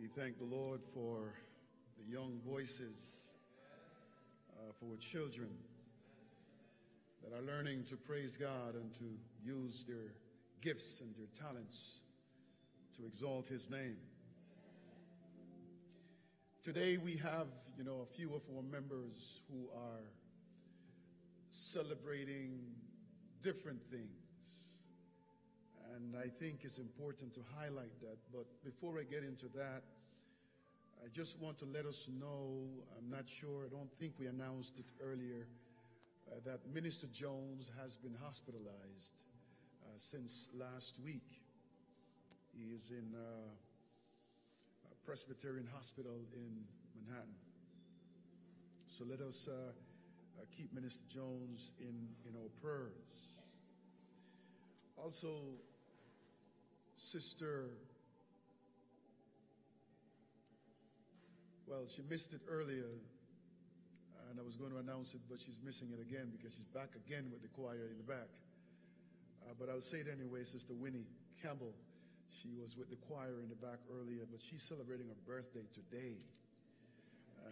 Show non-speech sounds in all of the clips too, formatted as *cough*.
We thank the Lord for the young voices, uh, for children that are learning to praise God and to use their gifts and their talents to exalt His name. Today we have, you know, a few of our members who are celebrating different things. And I think it's important to highlight that. But before I get into that, I just want to let us know, I'm not sure, I don't think we announced it earlier, uh, that Minister Jones has been hospitalized uh, since last week. He is in uh, Presbyterian Hospital in Manhattan. So let us uh, uh, keep Minister Jones in, in our prayers. Also, Sister, well, she missed it earlier, and I was going to announce it, but she's missing it again because she's back again with the choir in the back. Uh, but I'll say it anyway, Sister Winnie Campbell. She was with the choir in the back earlier, but she's celebrating her birthday today.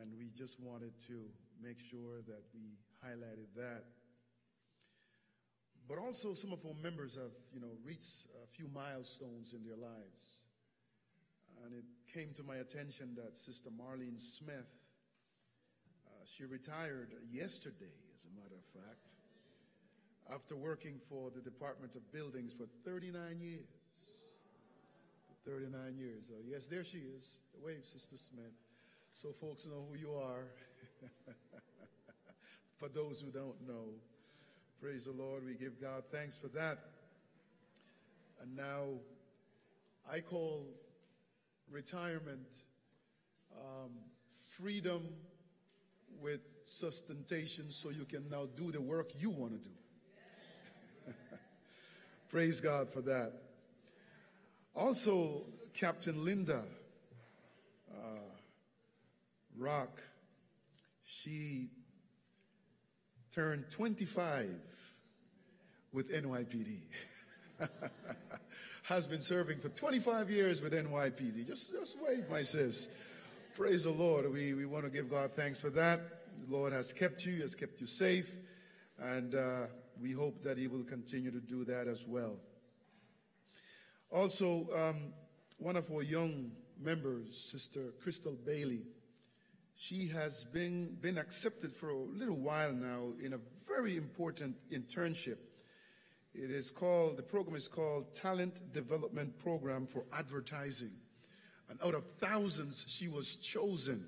And we just wanted to make sure that we highlighted that. But also, some of our members have, you know, reached a few milestones in their lives. And it came to my attention that Sister Marlene Smith, uh, she retired yesterday, as a matter of fact, after working for the Department of Buildings for 39 years. 39 years. So, yes, there she is. Wave, Sister Smith. So folks know who you are. *laughs* for those who don't know. Praise the Lord. We give God thanks for that. And now I call retirement um, freedom with sustentation so you can now do the work you want to do. *laughs* Praise God for that. Also, Captain Linda uh, Rock, she turned 25 with NYPD. *laughs* Has been serving for 25 years with NYPD. Just, just wait, my sis. Praise the Lord. We, we want to give God thanks for that. The Lord has kept you, has kept you safe, and uh, we hope that He will continue to do that as well. Also, um, one of our young members, Sister Crystal Bailey, she has been, been accepted for a little while now in a very important internship. It is called, the program is called Talent Development Program for Advertising. And out of thousands, she was chosen.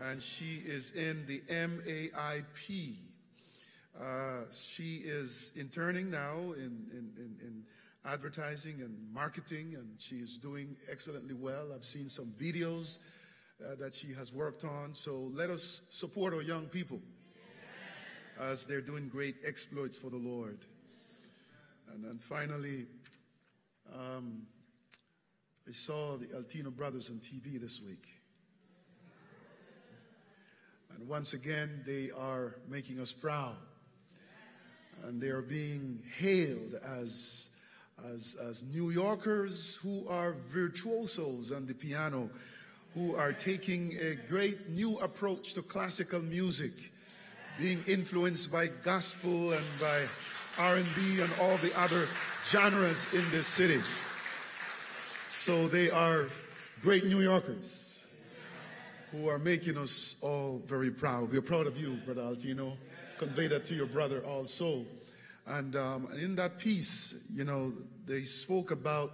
And she is in the MAIP. Uh, she is interning now in, in, in, in advertising and marketing, and she is doing excellently well. I've seen some videos uh, that she has worked on. So let us support our young people as they're doing great exploits for the Lord. And then finally, um, I saw the Altino brothers on TV this week. And once again, they are making us proud. And they are being hailed as, as, as New Yorkers who are virtuosos on the piano who are taking a great new approach to classical music, being influenced by gospel and by R&B and all the other genres in this city. So they are great New Yorkers who are making us all very proud. We're proud of you, Brother Altino. Convey that to your brother also. And, um, and in that piece, you know, they spoke about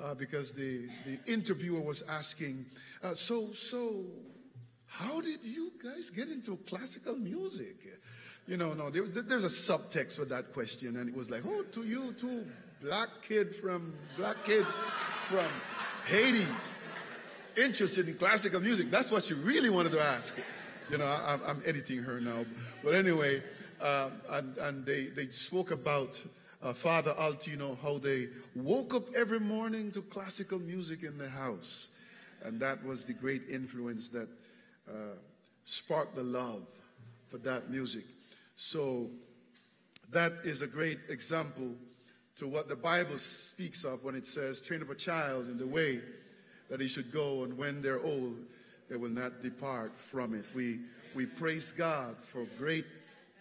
uh, because the, the interviewer was asking, uh, so, so how did you guys get into classical music? You know, no, there was, there's a subtext for that question, and it was like, oh, to you, two black kid from black kids from Haiti, interested in classical music. That's what she really wanted to ask. You know, I, am editing her now, but anyway, um, and and they they spoke about uh, Father Altino, how they woke up every morning to classical music in the house. And that was the great influence that uh, sparked the love for that music. So that is a great example to what the Bible speaks of when it says, train up a child in the way that he should go, and when they're old, they will not depart from it. We, we praise God for great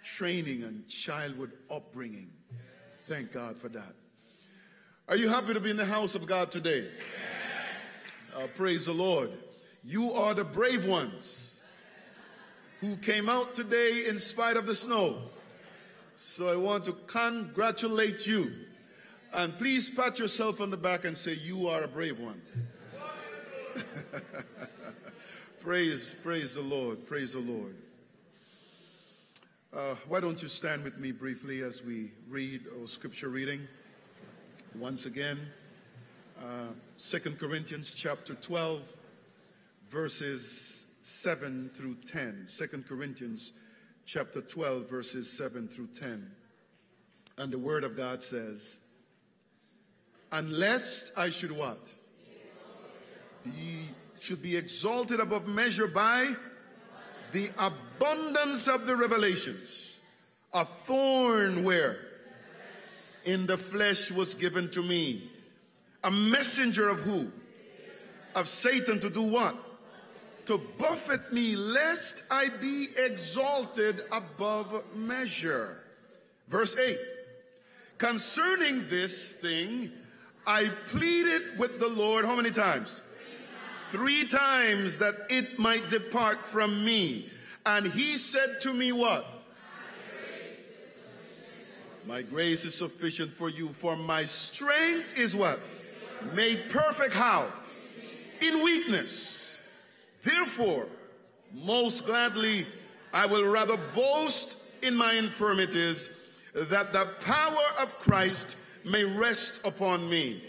training and childhood upbringing. Thank God for that. Are you happy to be in the house of God today? Uh, praise the Lord. You are the brave ones who came out today in spite of the snow. So I want to congratulate you. And please pat yourself on the back and say, You are a brave one. *laughs* praise, praise the Lord. Praise the Lord. Uh, why don't you stand with me briefly as we read our scripture reading once again? Uh, Second Corinthians chapter 12, verses 7 through 10. Second Corinthians chapter 12, verses 7 through 10. And the word of God says, Unless I should what? Be, should be exalted above measure by the abundance of the revelations. A thorn where? In the flesh was given to me. A messenger of who? Of Satan to do what? To buffet me lest I be exalted above measure. Verse 8. Concerning this thing, I pleaded with the Lord how many times? Three times that it might depart from me. And he said to me, What? My grace is sufficient for you, for my strength is what? Made perfect how? In weakness. Therefore, most gladly, I will rather boast in my infirmities that the power of Christ may rest upon me.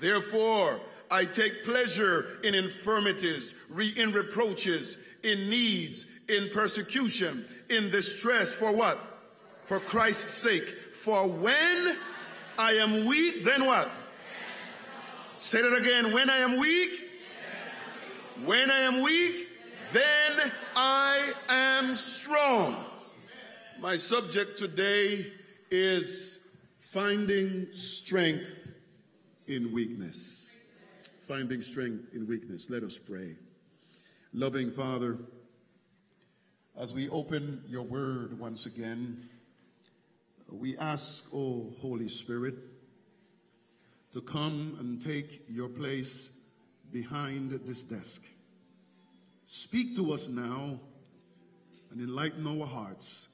Therefore, I take pleasure in infirmities, in reproaches, in needs, in persecution, in distress. For what? For Christ's sake. For when I am weak, then what? Say that again. When I am weak, when I am weak, then I am strong. My subject today is finding strength in weakness. Finding strength in weakness. Let us pray. Loving Father, as we open your word once again, we ask, O oh, Holy Spirit, to come and take your place behind this desk. Speak to us now and enlighten our hearts.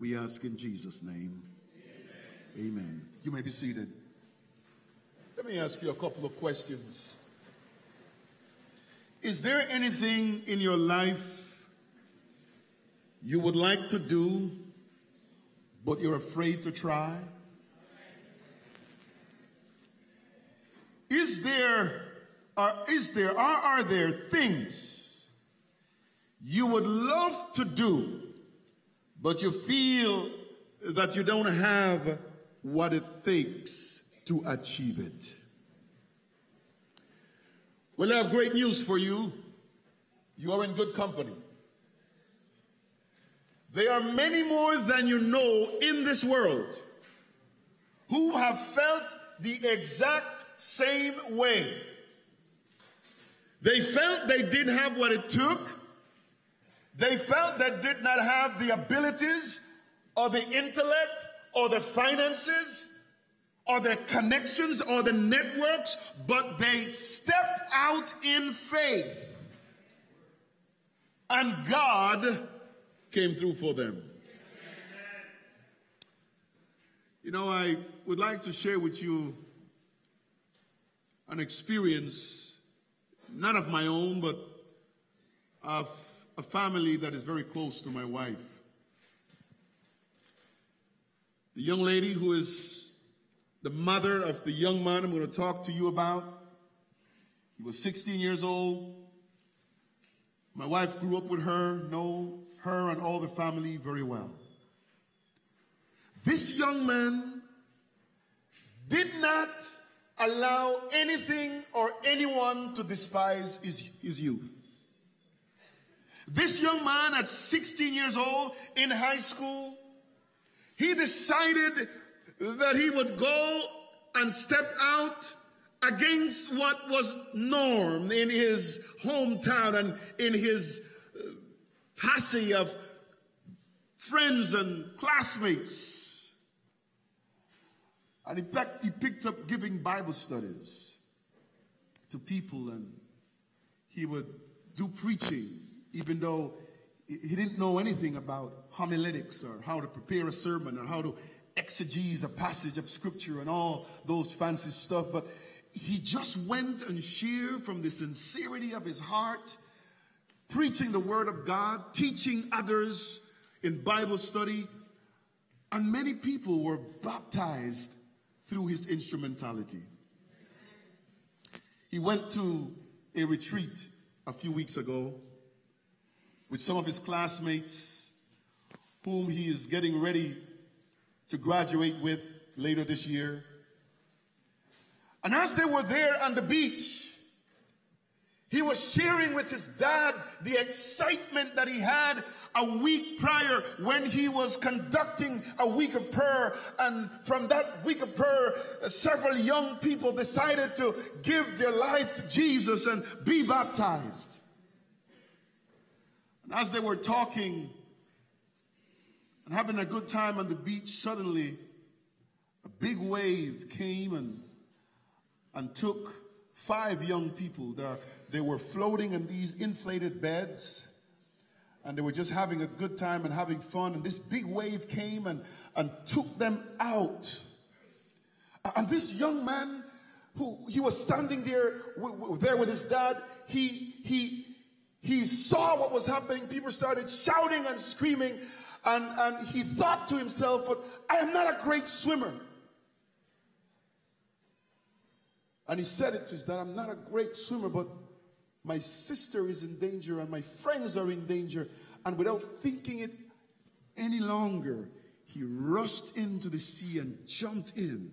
We ask in Jesus' name. Amen. Amen. You may be seated. Let me ask you a couple of questions. Is there anything in your life you would like to do, but you're afraid to try? Is there, or is there, or are there things you would love to do, but you feel that you don't have what it takes to achieve it? Well, I have great news for you. You are in good company. There are many more than you know in this world who have felt the exact same way. They felt they didn't have what it took. They felt they did not have the abilities or the intellect or the finances or the connections or the networks, but they stepped out in faith. And God came through for them. You know, I would like to share with you an experience, not of my own, but of a family that is very close to my wife. The young lady who is the mother of the young man I'm going to talk to you about. He was 16 years old. My wife grew up with her, know her and all the family very well. This young man did not allow anything or anyone to despise his, his youth. This young man at 16 years old in high school, he decided that he would go and step out against what was norm in his hometown and in his uh, posse of friends and classmates. And in fact, he picked up giving Bible studies to people and he would do preaching, even though he didn't know anything about homiletics or how to prepare a sermon or how to exegese a passage of scripture and all those fancy stuff. But he just went and shared from the sincerity of his heart, preaching the word of God, teaching others in Bible study, and many people were baptized through his instrumentality. He went to a retreat a few weeks ago with some of his classmates whom he is getting ready to graduate with later this year. And as they were there on the beach, he was sharing with his dad the excitement that he had a week prior when he was conducting a week of prayer. And from that week of prayer, several young people decided to give their life to Jesus and be baptized. And as they were talking and having a good time on the beach, suddenly a big wave came and, and took five young people. They're, they were floating in these inflated beds and they were just having a good time and having fun. And this big wave came and, and took them out. And this young man, who he was standing there, there with his dad, he, he, he saw what was happening. People started shouting and screaming. And, and he thought to himself, but I am not a great swimmer. And he said it to his dad, I'm not a great swimmer, but my sister is in danger and my friends are in danger. And without thinking it any longer, he rushed into the sea and jumped in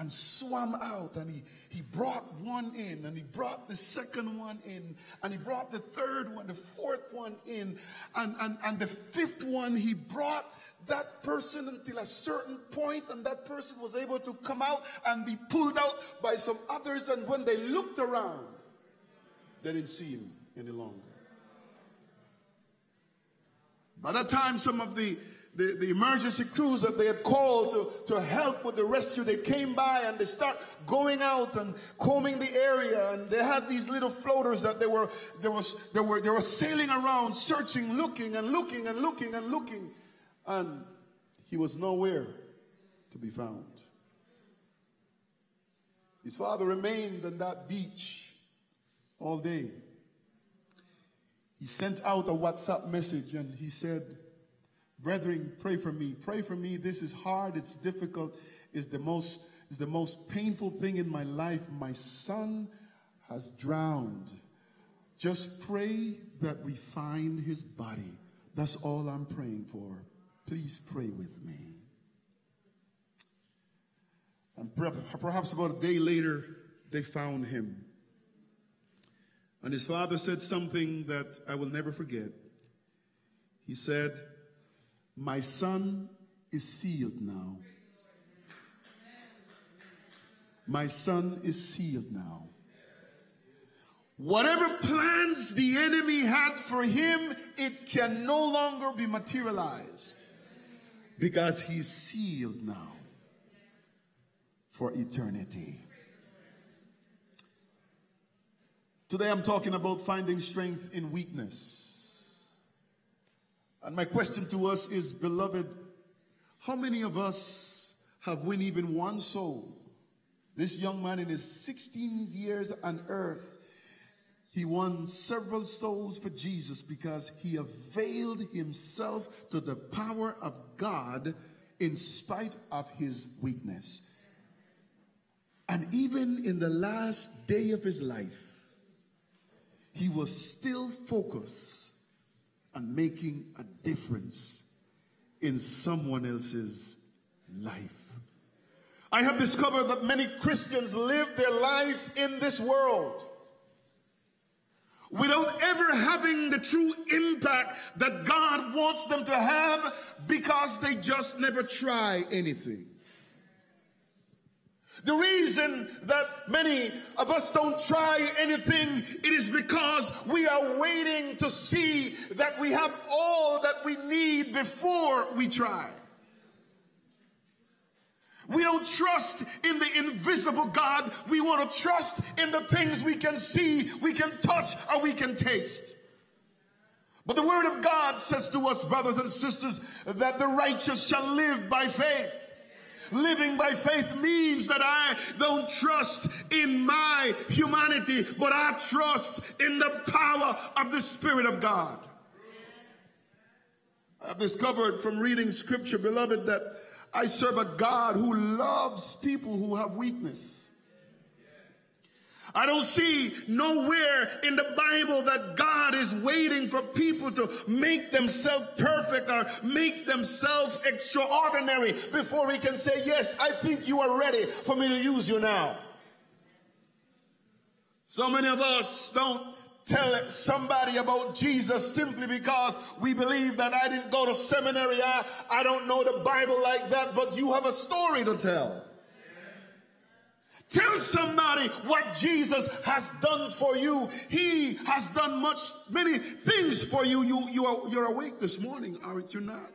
and swam out and he, he brought one in and he brought the second one in and he brought the third one, the fourth one in and, and, and the fifth one he brought that person until a certain point and that person was able to come out and be pulled out by some others and when they looked around they didn't see him any longer. By that time some of the the, the emergency crews that they had called to, to help with the rescue, they came by and they start going out and combing the area. And they had these little floaters that they were, they was, they were, they were sailing around, searching, looking and looking and looking and looking. And he was nowhere to be found. His father remained on that beach all day. He sent out a WhatsApp message and he said, Brethren, pray for me. Pray for me. This is hard. It's difficult. It's the most, it's the most painful thing in my life. My son has drowned. Just pray that we find his body. That's all I'm praying for. Please pray with me. And perhaps about a day later, they found him. And his father said something that I will never forget. He said, my son is sealed now. My son is sealed now. Whatever plans the enemy had for him, it can no longer be materialized because he's sealed now for eternity. Today I'm talking about finding strength in weakness. And my question to us is, beloved, how many of us have won even one soul? This young man in his 16 years on earth, he won several souls for Jesus because he availed himself to the power of God in spite of his weakness. And even in the last day of his life, he was still focused and making a difference in someone else's life. I have discovered that many Christians live their life in this world without ever having the true impact that God wants them to have because they just never try anything. The reason that many of us don't try anything, it is because we are waiting to see that we have all that we need before we try. We don't trust in the invisible God. We want to trust in the things we can see, we can touch, or we can taste. But the word of God says to us, brothers and sisters, that the righteous shall live by faith. Living by faith means that I don't trust in my humanity, but I trust in the power of the Spirit of God. I've discovered from reading scripture, beloved, that I serve a God who loves people who have weakness. I don't see nowhere in the Bible that God is waiting for people to make themselves perfect or make themselves extraordinary before he can say, yes, I think you are ready for me to use you now. So many of us don't tell somebody about Jesus simply because we believe that I didn't go to seminary. I, I don't know the Bible like that, but you have a story to tell. Tell somebody what Jesus has done for you. He has done much, many things for you. You, you are, you're awake this morning, aren't you not?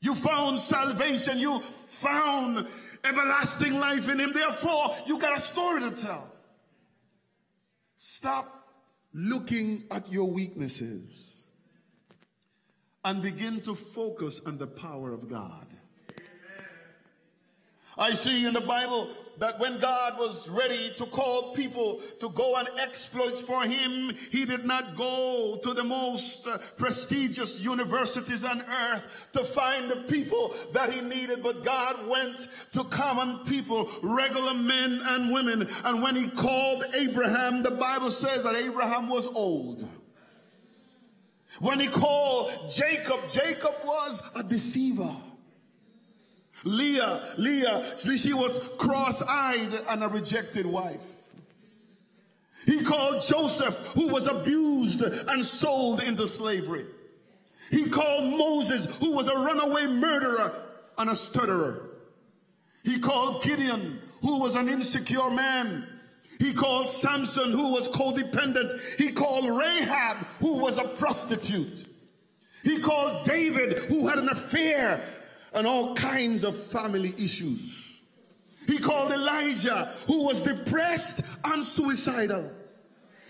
You found salvation. You found everlasting life in him. Therefore, you got a story to tell. Stop looking at your weaknesses and begin to focus on the power of God. I see in the Bible that when God was ready to call people to go on exploits for him, he did not go to the most prestigious universities on earth to find the people that he needed, but God went to common people, regular men and women. And when he called Abraham, the Bible says that Abraham was old. When he called Jacob, Jacob was a deceiver. Leah, Leah, she was cross-eyed and a rejected wife. He called Joseph, who was abused and sold into slavery. He called Moses, who was a runaway murderer and a stutterer. He called Gideon, who was an insecure man. He called Samson, who was codependent. He called Rahab, who was a prostitute. He called David, who had an affair and all kinds of family issues. He called Elijah, who was depressed and suicidal.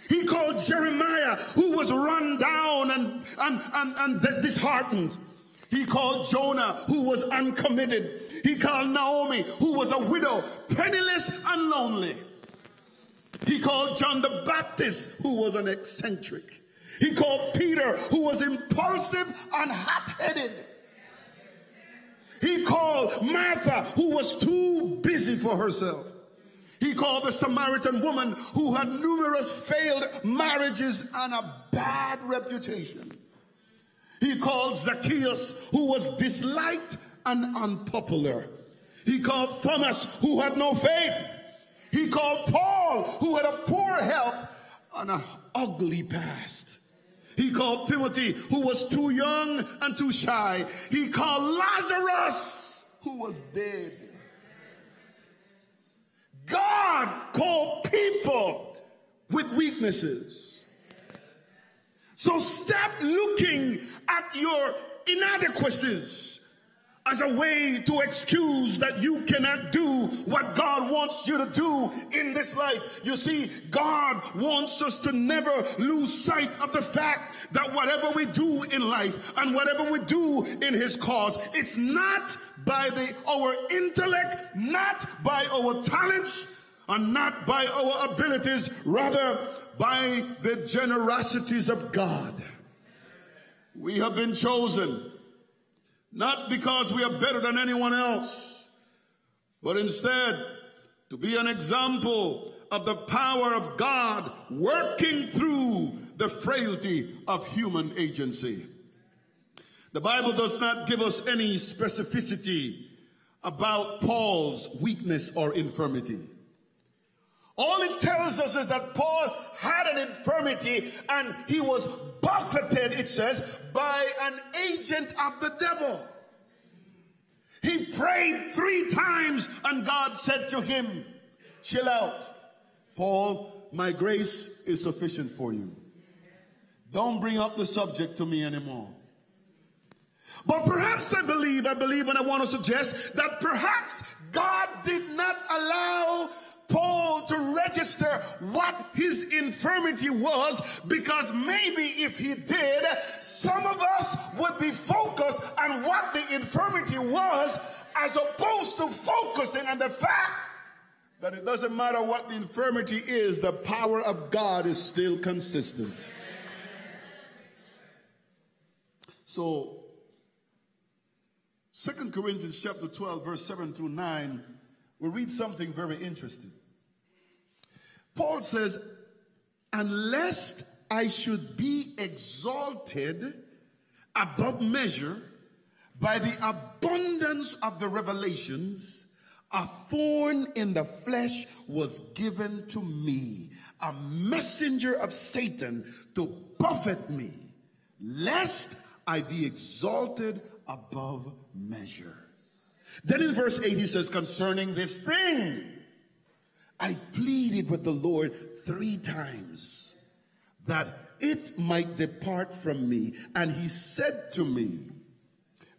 He called Jeremiah, who was run down and, and, and, and disheartened. He called Jonah, who was uncommitted. He called Naomi, who was a widow, penniless and lonely. He called John the Baptist, who was an eccentric. He called Peter, who was impulsive and hot headed. He called Martha, who was too busy for herself. He called the Samaritan woman who had numerous failed marriages and a bad reputation. He called Zacchaeus, who was disliked and unpopular. He called Thomas, who had no faith. He called Paul, who had a poor health and an ugly past. He called Timothy, who was too young and too shy. He called Lazarus, who was dead. God called people with weaknesses. So stop looking at your inadequacies as a way to excuse that you cannot do what God wants you to do in this life. You see, God wants us to never lose sight of the fact that whatever we do in life and whatever we do in his cause, it's not by the, our intellect, not by our talents, and not by our abilities, rather by the generosities of God. We have been chosen not because we are better than anyone else, but instead to be an example of the power of God working through the frailty of human agency. The Bible does not give us any specificity about Paul's weakness or infirmity. All it tells us is that Paul had an infirmity and he was buffeted, it says, by an agent of the devil. He prayed three times and God said to him, chill out. Paul, my grace is sufficient for you. Don't bring up the subject to me anymore. But perhaps I believe, I believe, and I want to suggest that perhaps God did not allow Paul to register what his infirmity was because maybe if he did, some of us would be focused on what the infirmity was as opposed to focusing on the fact that it doesn't matter what the infirmity is, the power of God is still consistent. So, Second Corinthians chapter 12, verse 7 through 9, we read something very interesting. Paul says, Unless I should be exalted above measure by the abundance of the revelations, a thorn in the flesh was given to me, a messenger of Satan to buffet me, lest I be exalted above measure. Then in verse 8 he says, concerning this thing, I pleaded with the Lord three times that it might depart from me. And he said to me,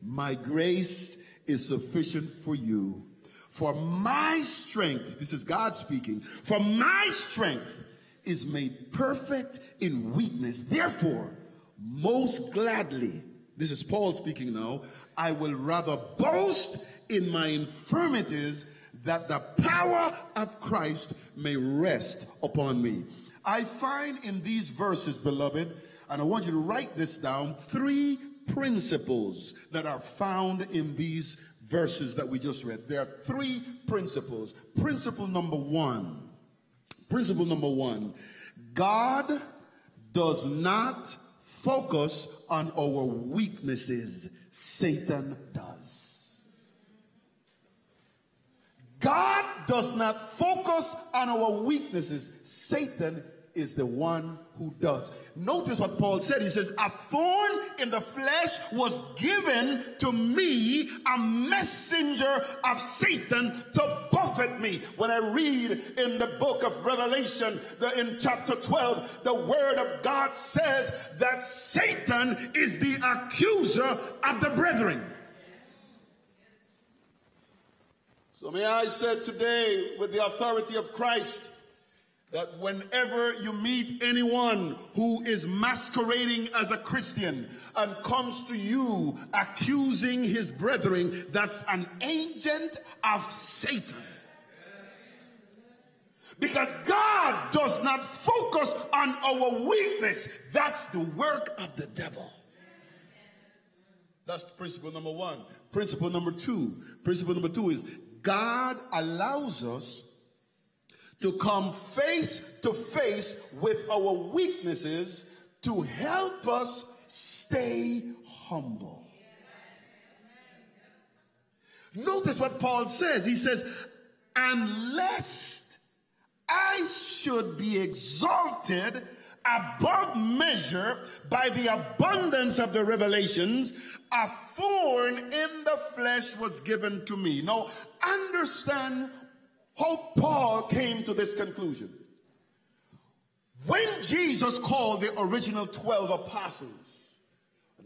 My grace is sufficient for you. For my strength, this is God speaking, for my strength is made perfect in weakness. Therefore, most gladly, this is Paul speaking now, I will rather boast in my infirmities that the power of Christ may rest upon me. I find in these verses, beloved, and I want you to write this down, three principles that are found in these verses that we just read. There are three principles. Principle number one, principle number one, God does not focus on our weaknesses, Satan does. God does not focus on our weaknesses. Satan is the one who does. Notice what Paul said. He says, A thorn in the flesh was given to me, a messenger of Satan to buffet me. When I read in the book of Revelation, the, in chapter 12, the word of God says that Satan is the accuser of the brethren. So may I say today, with the authority of Christ, that whenever you meet anyone who is masquerading as a Christian and comes to you accusing his brethren, that's an agent of Satan. Because God does not focus on our weakness. That's the work of the devil. That's principle number one. Principle number two. Principle number two is God allows us to come face to face with our weaknesses to help us stay humble. Notice what Paul says. He says, unless I should be exalted above measure by the abundance of the revelations, a thorn in the flesh was given to me. Now, understand how Paul came to this conclusion. When Jesus called the original 12 apostles,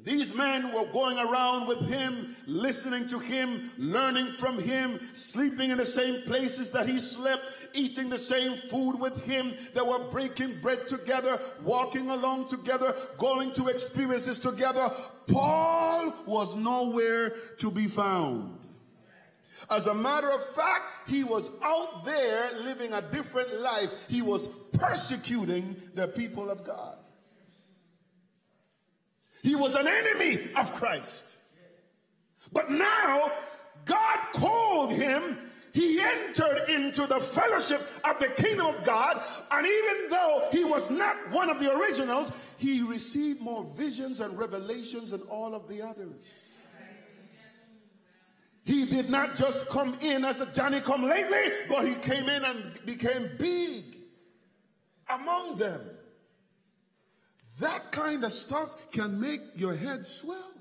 these men were going around with him, listening to him, learning from him, sleeping in the same places that he slept, eating the same food with him. They were breaking bread together, walking along together, going to experiences together. Paul was nowhere to be found. As a matter of fact, he was out there living a different life. He was persecuting the people of God. He was an enemy of Christ. But now, God called him. He entered into the fellowship of the kingdom of God. And even though he was not one of the originals, he received more visions and revelations than all of the others. He did not just come in as a Johnny come lately, but he came in and became big among them. That kind of stuff can make your head swell.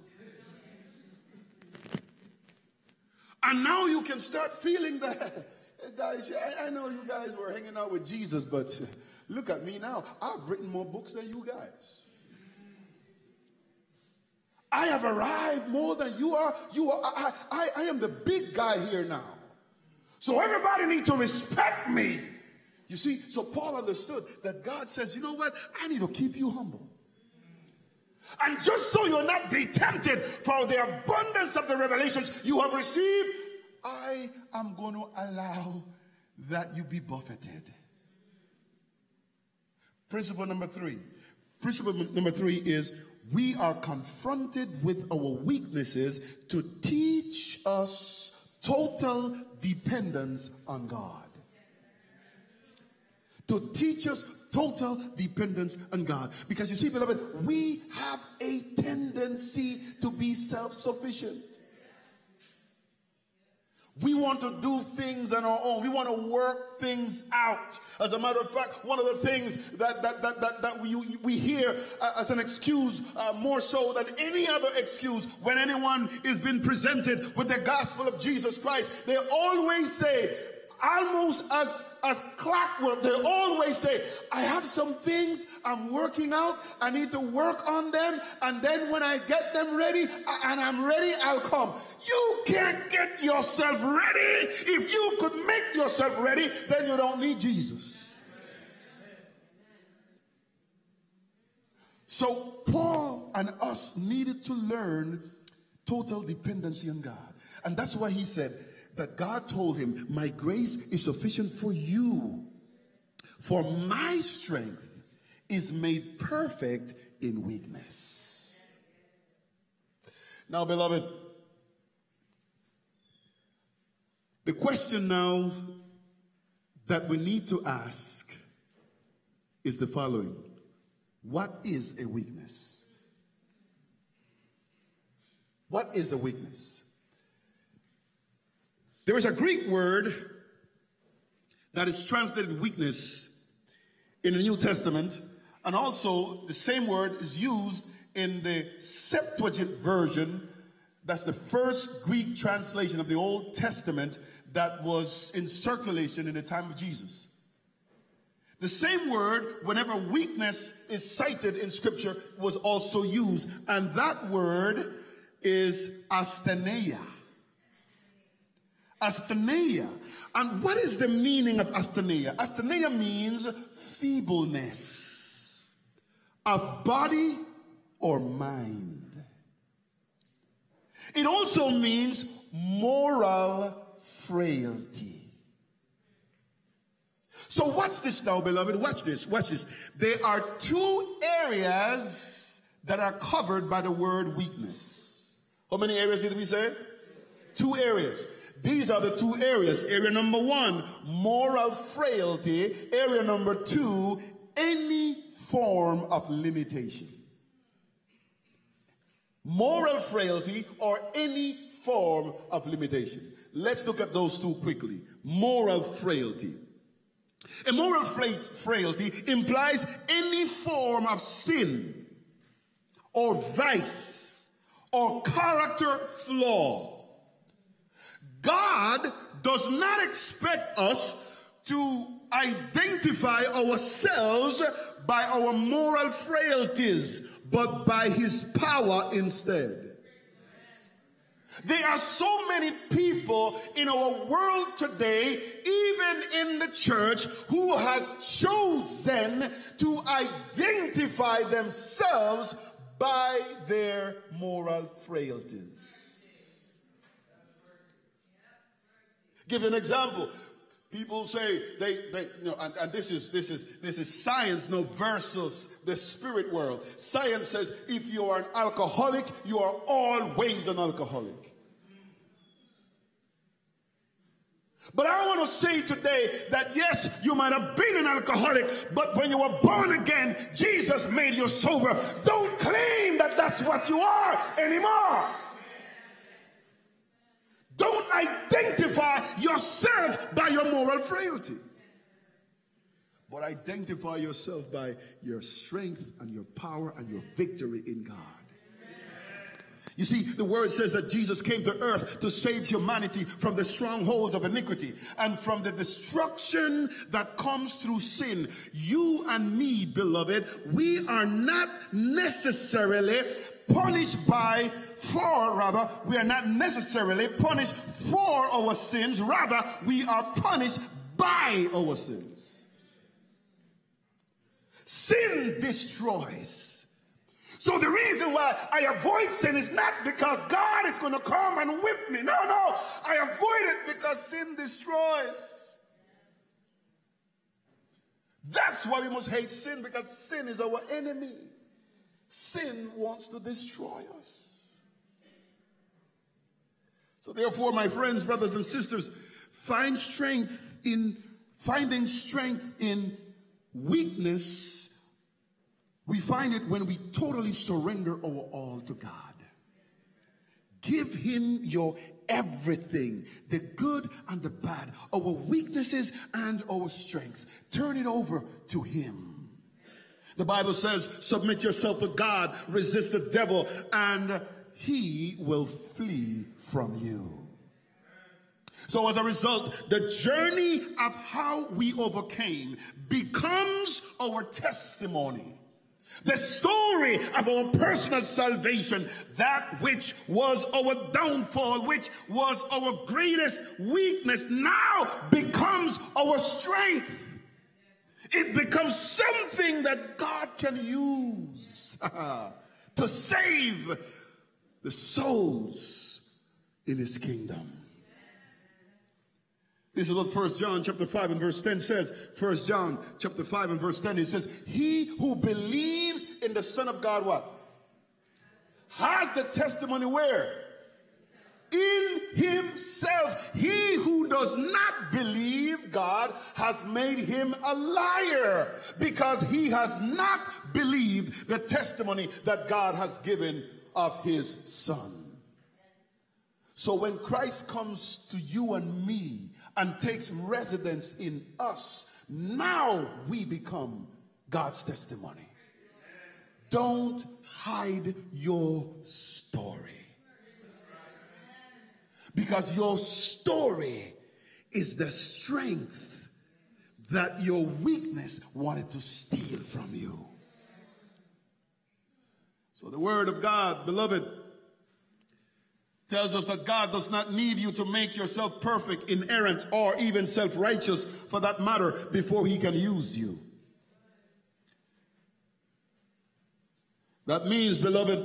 And now you can start feeling that. *laughs* Guys, I, know you guys were hanging out with Jesus, but *laughs* look at me now. I've written more books than you guys. I have arrived more than you are. You are. I, I, I am the big guy here now. So everybody needs to respect me. You see, so Paul understood that God says, you know what? I need to keep you humble. And just so you'll not be tempted for the abundance of the revelations you have received, I am going to allow that you be buffeted. Principle number three. Principle number three is we are confronted with our weaknesses to teach us total dependence on God. To teach us total dependence on God. Because you see, beloved, we have a tendency to be self sufficient. We want to do things on our own. We want to work things out. As a matter of fact, one of the things that, that, that, that, that we, we hear uh, as an excuse, uh, more so than any other excuse, when anyone is being presented with the gospel of Jesus Christ, they always say, almost as as clockwork. They always say i have some things i'm working out. I need to work on them. And then when i get them ready and i'm ready i'll come. You can't get yourself ready. If you could make yourself ready then you don't need jesus. So paul and us needed to learn total dependency on god. And that's why he said that God told him, My grace is sufficient for you, for my strength is made perfect in weakness. Now, beloved, the question now that we need to ask is the following What is a weakness? What is a weakness? There is a Greek word that is translated weakness in the New Testament, and also the same word is used in the Septuagint version. That's the first Greek translation of the Old Testament that was in circulation in the time of Jesus. The same word, whenever weakness is cited in scripture, was also used, and that word is asthenia. Asthenia. And what is the meaning of asthenia? Asthenia means feebleness of body or mind. It also means moral frailty. So watch this now, beloved. Watch this. Watch this. There are two areas that are covered by the word weakness. How many areas did we say? Two areas. These are the two areas. Area number one, moral frailty. Area number two, any form of limitation. Moral frailty or any form of limitation. Let's look at those two quickly. Moral frailty. A moral frailty implies any form of sin or vice or character flaw God does not expect us to identify ourselves by our moral frailties, but by his power instead. There are so many people in our world today, even in the church, who has chosen to identify themselves by their moral frailties. Give an example. People say they, they you know, and, and, this is this is this is science no versus the spirit world. Science says if you are an alcoholic, you are always an alcoholic. But I want to say today that yes, you might have been an alcoholic, but when you were born again, Jesus made you sober. Don't claim that that's what you are anymore. Don't identify yourself by your moral frailty, but identify yourself by your strength and your power and your victory in God. You see, the word says that Jesus came to earth to save humanity from the strongholds of iniquity and from the destruction that comes through sin. You and me, beloved, we are not necessarily punished by, for rather, we are not necessarily punished for our sins. Rather, we are punished by our sins. Sin destroys. So the reason why I avoid sin is not because God is going to come and whip me. No, no. I avoid it because sin destroys. That's why we must hate sin because sin is our enemy. Sin wants to destroy us. So therefore, my friends, brothers and sisters, find strength in finding strength in weakness we find it when we totally surrender our all to God. Give him your everything, the good and the bad, our weaknesses and our strengths. Turn it over to him. The Bible says, submit yourself to God, resist the devil, and he will flee from you. So as a result, the journey of how we overcame becomes our testimony. The story of our personal salvation, that which was our downfall, which was our greatest weakness, now becomes our strength. It becomes something that God can use *laughs* to save the souls in his kingdom. This is what First John chapter 5 and verse 10 says. First John chapter 5 and verse 10, it says, He who believes in the Son of God, what? Has the testimony where? In himself. He who does not believe God has made him a liar because he has not believed the testimony that God has given of his Son. So when Christ comes to you and me and takes residence in us, now we become God's testimony. Don't hide your story. Because your story is the strength that your weakness wanted to steal from you. So, the Word of God, beloved, tells us that God does not need you to make yourself perfect, inerrant, or even self-righteous for that matter before he can use you. That means, beloved,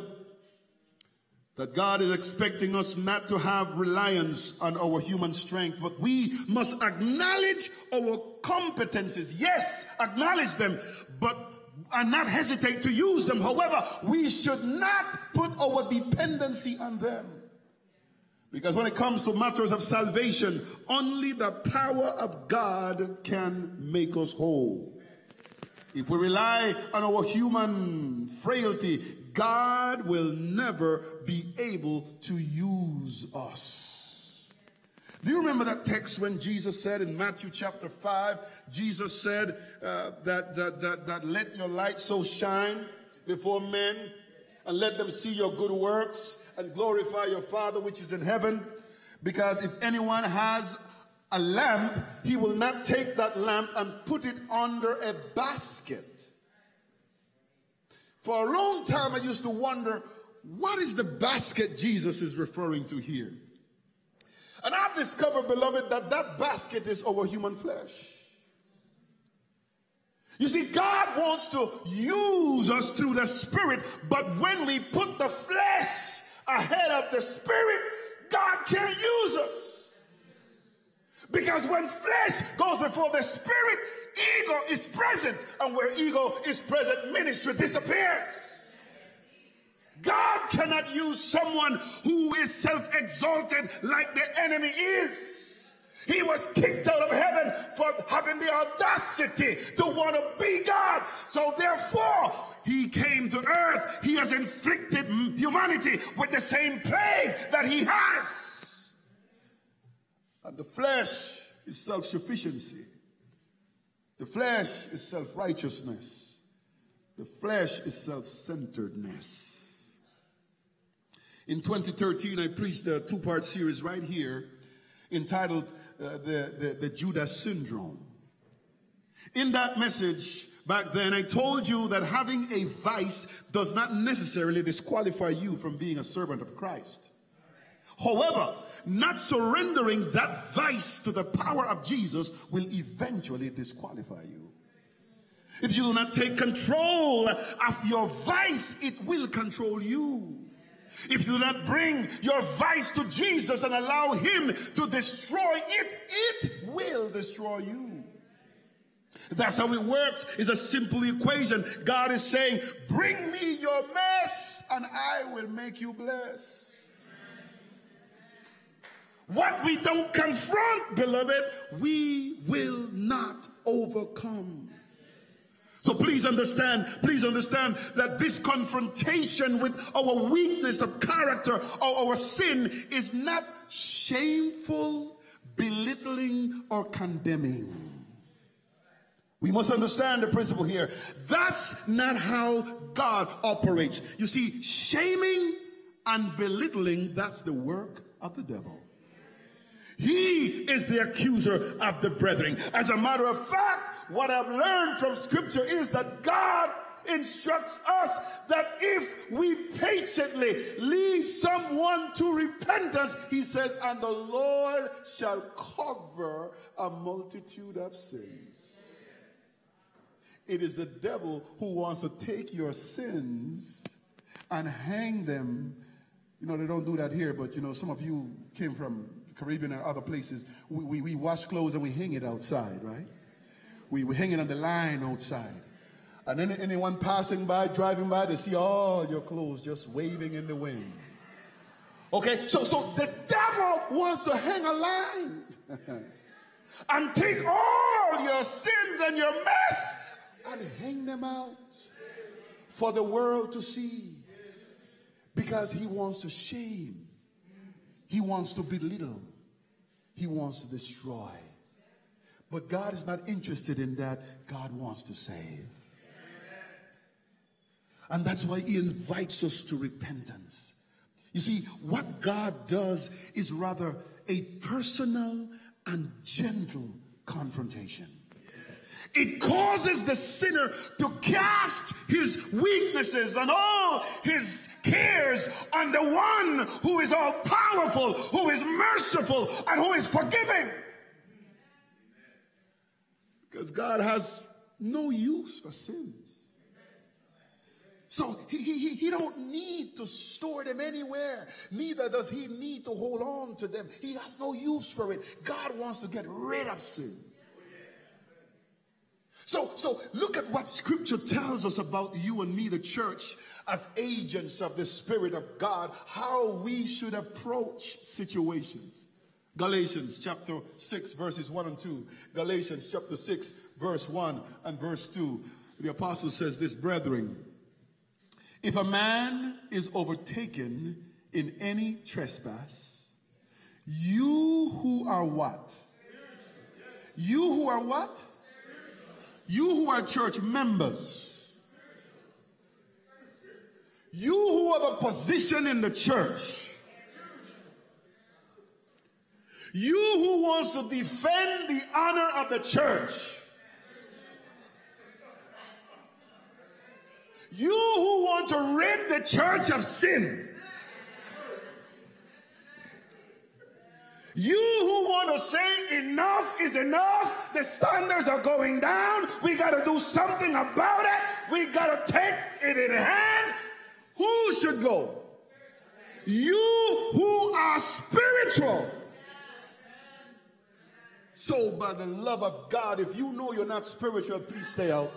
that God is expecting us not to have reliance on our human strength, but we must acknowledge our competences. Yes, acknowledge them, but and not hesitate to use them. However, we should not put our dependency on them. Because when it comes to matters of salvation, only the power of God can make us whole. If we rely on our human frailty, God will never be able to use us. Do you remember that text when Jesus said in Matthew chapter 5, Jesus said uh, that, that, that, that let your light so shine before men and let them see your good works and glorify your Father which is in heaven. Because if anyone has a lamp, he will not take that lamp and put it under a basket. For a long time, I used to wonder what is the basket Jesus is referring to here? And I've discovered, beloved, that that basket is over human flesh. You see, God wants to use us through the Spirit, but when we put the flesh ahead of the spirit, God can't use us. Because when flesh goes before the spirit, ego is present. And where ego is present, ministry disappears. God cannot use someone who is self exalted like the enemy is. He was kicked out of heaven for having the audacity to want to be God. So therefore, he came to earth. He has inflicted humanity with the same plague that he has. And the flesh is self-sufficiency. The flesh is self-righteousness. The flesh is self-centeredness. In 2013, I preached a two part series right here entitled uh, the, the, the Judas Syndrome. In that message, back then, I told you that having a vice does not necessarily disqualify you from being a servant of Christ. However, not surrendering that vice to the power of Jesus will eventually disqualify you. If you do not take control of your vice, it will control you. If you do not bring your vice to Jesus and allow Him to destroy it, it will destroy you. That's how it works. It's a simple equation. God is saying, bring me your mess and I will make you blessed. What we don't confront, beloved, we will not overcome. So please understand, please understand that this confrontation with our weakness of character or our sin is not shameful, belittling, or condemning. We must understand the principle here. That's not how God operates. You see, shaming and belittling, that's the work of the devil. He is the accuser of the brethren. As a matter of fact, what I've learned from scripture is that God instructs us that if we patiently lead someone to repentance, he says, and the Lord shall cover a multitude of sins. It is the devil who wants to take your sins and hang them. You know, they don't do that here, but you know, some of you came from Caribbean and other places, we, we, we wash clothes and we hang it outside, right? We, we hang it on the line outside. And then anyone passing by, driving by, they see all your clothes just waving in the wind. Okay, so so the devil wants to hang a line *laughs* and take all your sins and your mess and hang them out for the world to see because he wants to shame, he wants to belittle, he wants to destroy. But God is not interested in that. God wants to save. And that's why He invites us to repentance. You see, what God does is rather a personal and gentle confrontation. It causes the sinner to cast his weaknesses and all his cares on the one who is all powerful, who is merciful, and who is forgiving. Because God has no use for sins. So he, he, he don't need to store them anywhere. Neither does he need to hold on to them. He has no use for it. God wants to get rid of sin. So, so look at what scripture tells us about you and me, the church, as agents of the Spirit of God, how we should approach situations. Galatians chapter 6, verses 1 and 2. Galatians chapter 6, verse 1 and verse 2. The apostle says this, brethren, if a man is overtaken in any trespass, you who are what? You who are what? You who are church members, you who have a position in the church, you who wants to defend the honor of the church, you who want to rid the church of sin. You who want to say enough is enough, the standards are going down, we got to do something about it, we got to take it in hand. Who should go? You who are spiritual. So, by the love of God, if you know you're not spiritual, please stay out.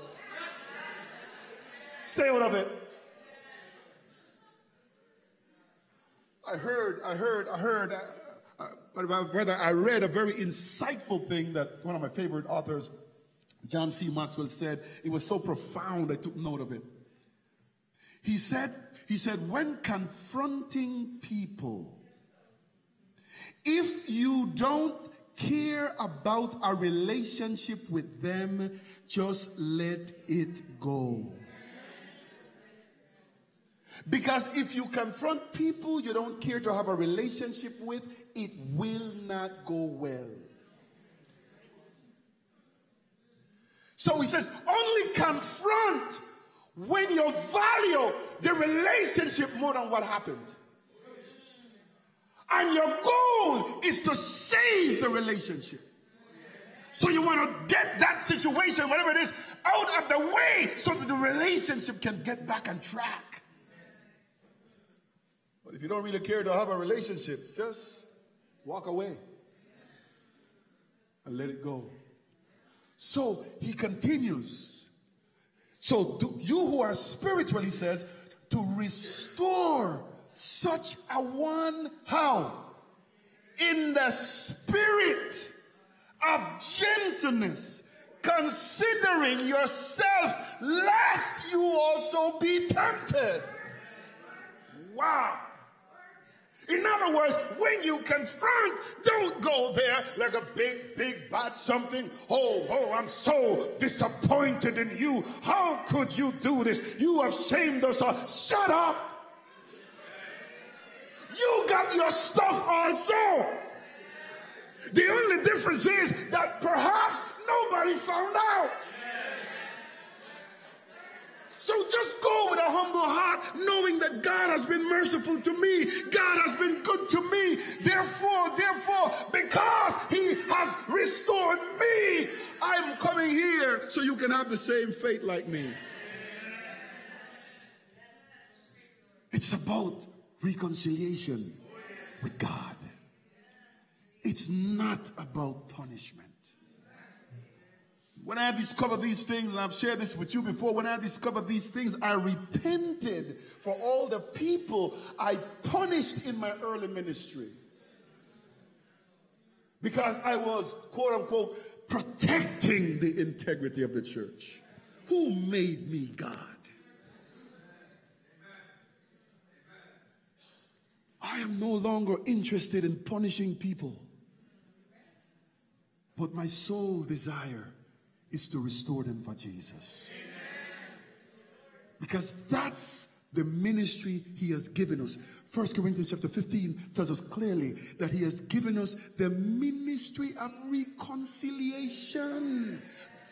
Stay out of it. I heard, I heard, I heard. Uh, brother, I read a very insightful thing that one of my favorite authors, John C. Maxwell, said. It was so profound, I took note of it. He said, he said, when confronting people, if you don't care about a relationship with them, just let it go. Because if you confront people you don't care to have a relationship with, it will not go well. So he says, only confront when you value the relationship more than what happened. And your goal is to save the relationship. So you want to get that situation, whatever it is, out of the way so that the relationship can get back on track. But if you don't really care to have a relationship, just walk away and let it go. So he continues. So you who are spiritual, he says, to restore such a one, how? In the spirit of gentleness, considering yourself, lest you also be tempted. Wow. In other words, when you confront, don't go there like a big, big bad something. Oh, oh, I'm so disappointed in you. How could you do this? You have shamed us all. Shut up. You got your stuff also. The only difference is that perhaps nobody found out. So just go with a humble heart, knowing that God has been merciful to me. God has been good to me. Therefore, therefore, because He has restored me, I'm coming here so you can have the same fate like me. It's about reconciliation with God. It's not about punishment. When I discovered these things, and I've shared this with you before, when I discovered these things, I repented for all the people I punished in my early ministry. Because I was, quote unquote, protecting the integrity of the church. Who made me God? I am no longer interested in punishing people. But my sole desire is to restore them for Jesus. Because that's the ministry he has given us. First Corinthians chapter 15 tells us clearly that he has given us the ministry of reconciliation.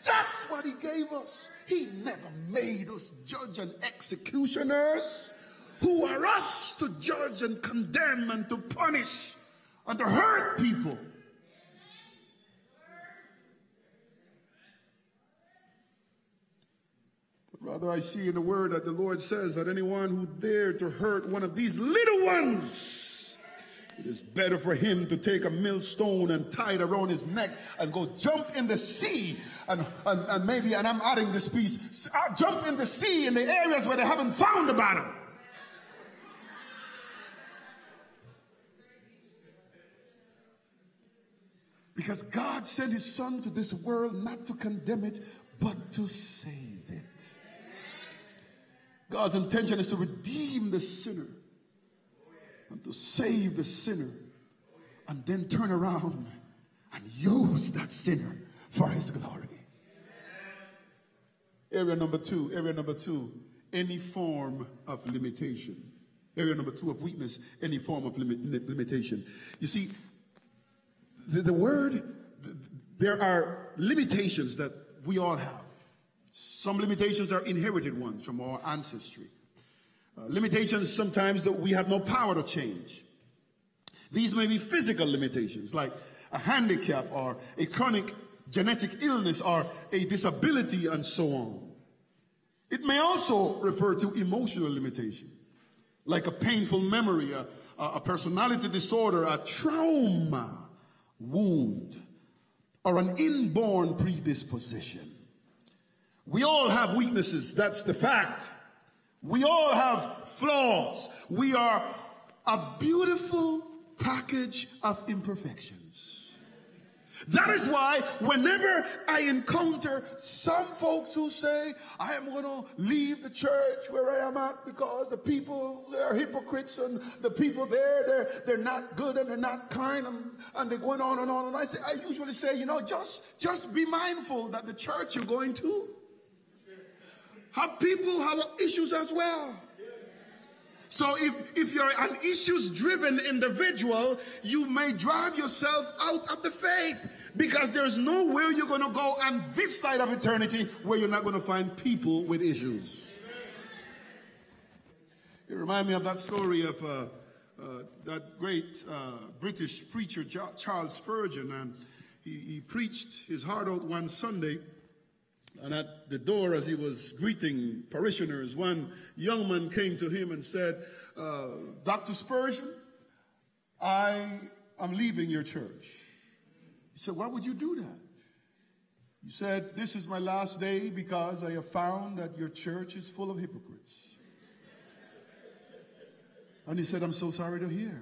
That's what he gave us. He never made us judge and executioners. Who are us to judge and condemn and to punish and to hurt people? Rather, I see in the word that the Lord says that anyone who dare to hurt one of these little ones, it is better for him to take a millstone and tie it around his neck and go jump in the sea. And, and, and maybe, and I'm adding this piece, uh, jump in the sea in the areas where they haven't found the bottom. Because God sent his son to this world not to condemn it, but to save it. God's intention is to redeem the sinner and to save the sinner and then turn around and use that sinner for his glory. Area number two, area number two, any form of limitation. Area number two of weakness, any form of limit, limitation. You see, the, the word, there are limitations that we all have. Some limitations are inherited ones from our ancestry. Uh, limitations sometimes that we have no power to change. These may be physical limitations like a handicap or a chronic genetic illness or a disability and so on. It may also refer to emotional limitation, like a painful memory, a, a personality disorder, a trauma, wound, or an inborn predisposition. We all have weaknesses. That's the fact. We all have flaws. We are a beautiful package of imperfections. That is why whenever I encounter some folks who say, I am going to leave the church where I am at because the people, they're hypocrites and the people there, they're, they're not good and they're not kind and, and they're going on and on. And I say, I usually say, you know, just, just be mindful that the church you're going to have people have issues as well. So if, if you're an issues driven individual, you may drive yourself out of the faith because there's nowhere you're going to go on this side of eternity where you're not going to find people with issues. It reminds me of that story of uh, uh, that great uh, British preacher Charles Spurgeon, and he, he preached his heart out one Sunday. And at the door, as he was greeting parishioners, one young man came to him and said, uh, Dr. Spurgeon, I am leaving your church. He said, Why would you do that? He said, This is my last day because I have found that your church is full of hypocrites. And he said, I'm so sorry to hear.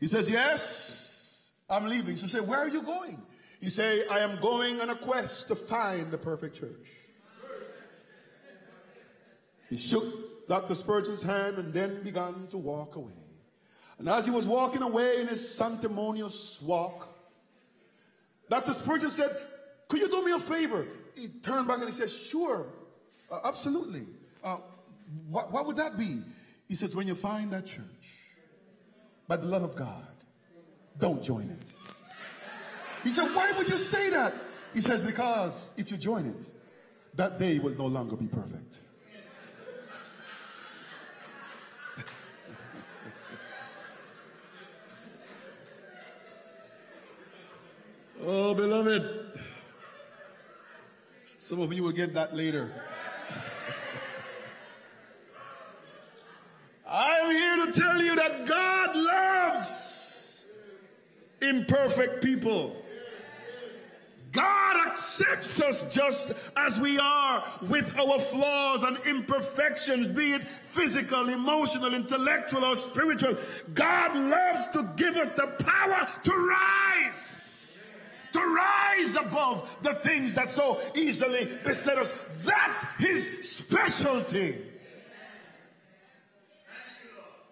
He says, Yes, I'm leaving. So say, Where are you going? He say, I am going on a quest to find the perfect church. He shook Dr. Spurgeon's hand and then began to walk away. And as he was walking away in his sanctimonious walk, Dr. Spurgeon said, Could you do me a favor? He turned back and he said, Sure, uh, absolutely. Uh, what, what would that be? He says, When you find that church, by the love of God, don't join it. He said, Why would you say that? He says, Because if you join it, that day will no longer be perfect. *laughs* oh, beloved, some of you will get that later. *laughs* I'm here to tell you that God loves imperfect people. God accepts us just as we are with our flaws and imperfections, be it physical, emotional, intellectual, or spiritual. God loves to give us the power to rise, to rise above the things that so easily beset us. That's his specialty.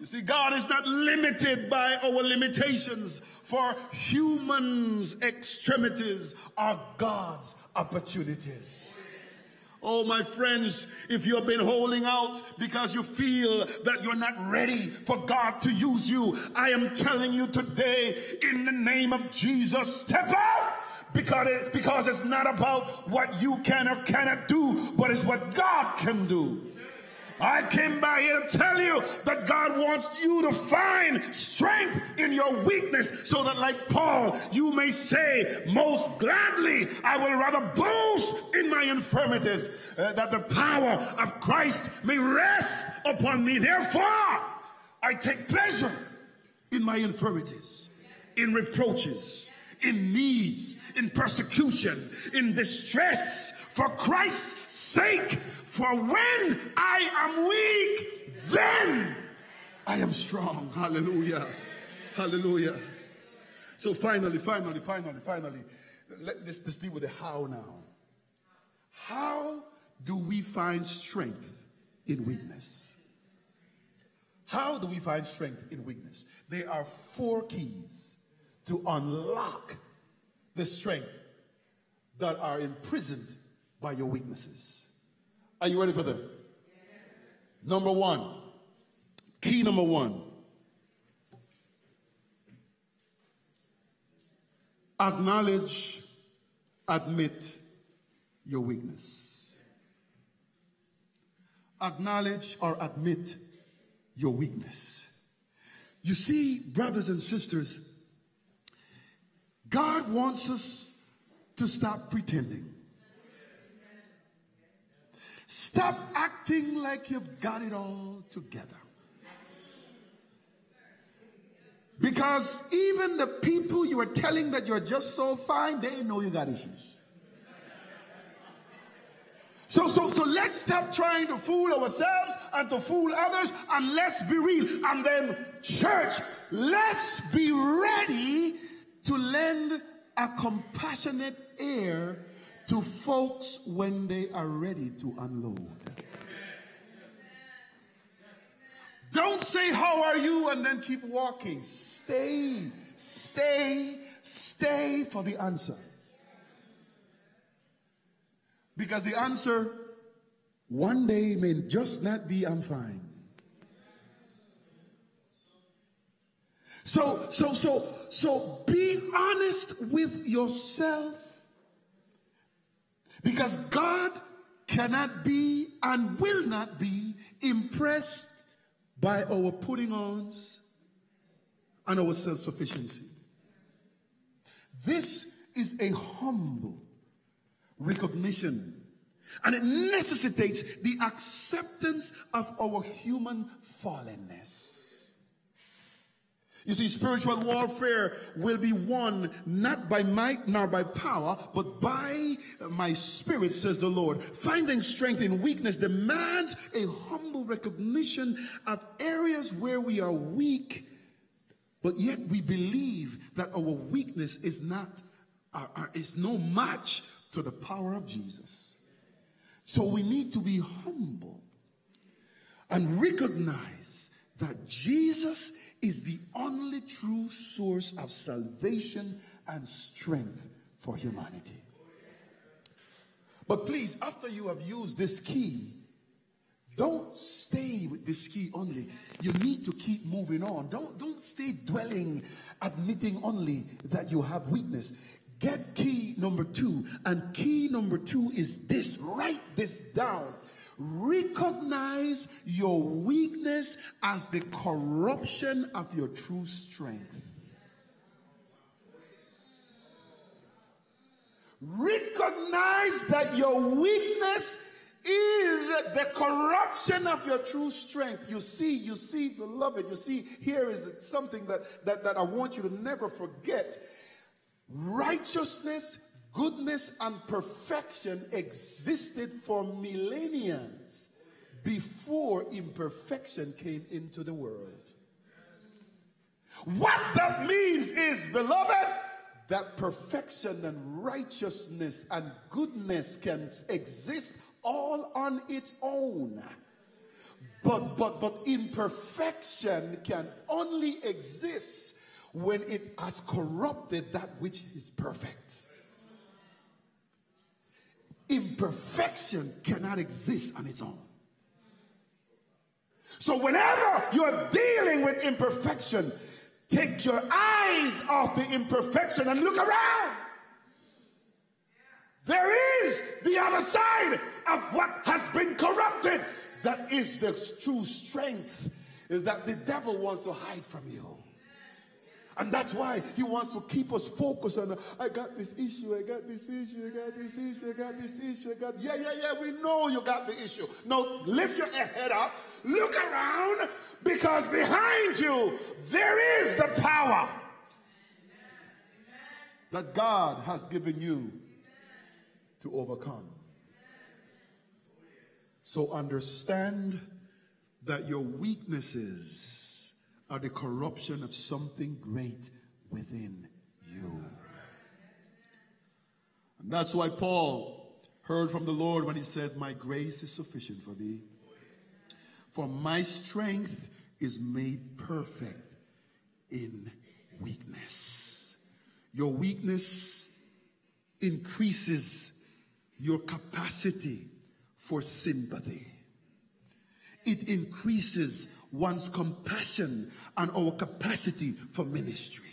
You see, God is not limited by our limitations, for humans' extremities are God's opportunities. Oh, my friends, if you have been holding out because you feel that you're not ready for God to use you, I am telling you today, in the name of Jesus, step out! Because, it, because it's not about what you can or cannot do, but it's what God can do. I came by here to tell you that God wants you to find strength in your weakness so that, like Paul, you may say, Most gladly, I will rather boast in my infirmities, uh, that the power of Christ may rest upon me. Therefore, I take pleasure in my infirmities, in reproaches, in needs, in persecution, in distress for Christ's sake. For when I am weak, then I am strong. Hallelujah. Hallelujah. So finally, finally, finally, finally, let, us let's deal with the how now. How do we find strength in weakness? How do we find strength in weakness? There are four keys to unlock the strength that are imprisoned by your weaknesses. Are you ready for them? Number one, key number one. Acknowledge, admit your weakness. Acknowledge or admit your weakness. You see, brothers and sisters, God wants us to stop pretending. Stop acting like you've got it all together. Because even the people you are telling that you're just so fine, they know you got issues. So, so, so let's stop trying to fool ourselves and to fool others and let's be real. And then, church, let's be ready to lend a compassionate ear to folks when they are ready to unload. Don't say, How are you? and then keep walking. Stay, stay, stay for the answer. Because the answer one day may just not be, I'm fine. So, so, so, so be honest with yourself because God cannot be and will not be impressed by our putting ons and our self sufficiency. This is a humble recognition and it necessitates the acceptance of our human fallenness. You see, spiritual warfare will be won not by might nor by power, but by my spirit, says the Lord. Finding strength in weakness demands a humble recognition of areas where we are weak, but yet we believe that our weakness is not, uh, uh, is no match to the power of Jesus. So we need to be humble and recognize that Jesus is the only true source of salvation and strength for humanity. But please, after you have used this key, don't stay with this key only. You need to keep moving on. Don't, don't stay dwelling, admitting only that you have weakness. Get key number two. And key number two is this write this down. Recognize your weakness as the corruption of your true strength. Recognize that your weakness is the corruption of your true strength. You see, you see, beloved, you see, here is something that, that, that I want you to never forget. Righteousness goodness and perfection existed for millennia before imperfection came into the world. What that means is, beloved, that perfection and righteousness and goodness can exist all on its own. But but but imperfection can only exist when it has corrupted that which is perfect. Imperfection cannot exist on its own. So, whenever you're dealing with imperfection, take your eyes off the imperfection and look around. There is the other side of what has been corrupted. That is the true strength that the devil wants to hide from you. And that's why he wants to keep us focused on, I got this issue, I got this issue, I got this issue, I got this issue, I got, yeah, yeah, yeah, we know you got the issue. No, lift your head up, look around, because behind you, there is the power that God has given you to overcome. So understand that your weaknesses are the corruption of something great within you. And that's why Paul heard from the Lord when he says, My grace is sufficient for thee. For my strength is made perfect in weakness. Your weakness increases your capacity for sympathy. It increases one's compassion and our capacity for ministry.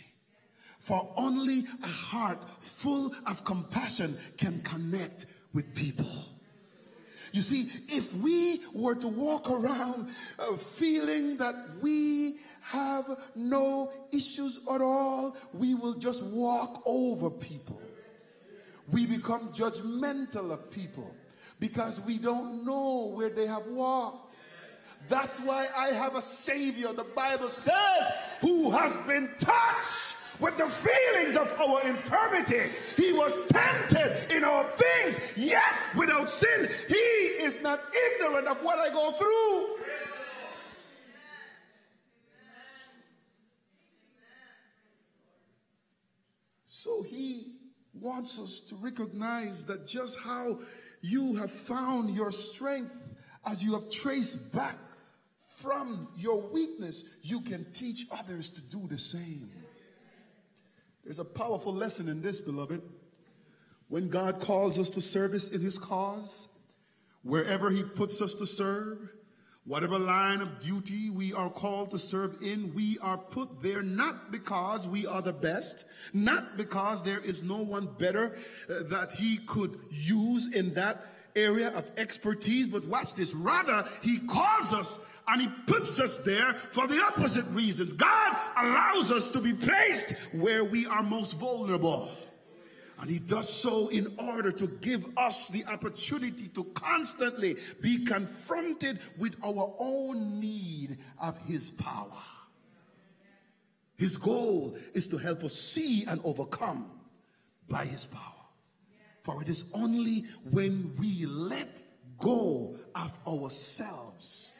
For only a heart full of compassion can connect with people. You see, if we were to walk around uh, feeling that we have no issues at all, we will just walk over people. We become judgmental of people because we don't know where they have walked. That's why I have a Savior, the Bible says, who has been touched with the feelings of our infirmity. He was tempted in all things, yet without sin. He is not ignorant of what I go through. So he wants us to recognize that just how you have found your strength as you have traced back from your weakness, you can teach others to do the same. There's a powerful lesson in this, beloved. When God calls us to service in his cause, wherever he puts us to serve, Whatever line of duty we are called to serve in, we are put there not because we are the best, not because there is no one better uh, that he could use in that area of expertise, but watch this. Rather, he calls us and he puts us there for the opposite reasons. God allows us to be placed where we are most vulnerable. And he does so in order to give us the opportunity to constantly be confronted with our own need of his power. His goal is to help us see and overcome by his power. For it is only when we let go of ourselves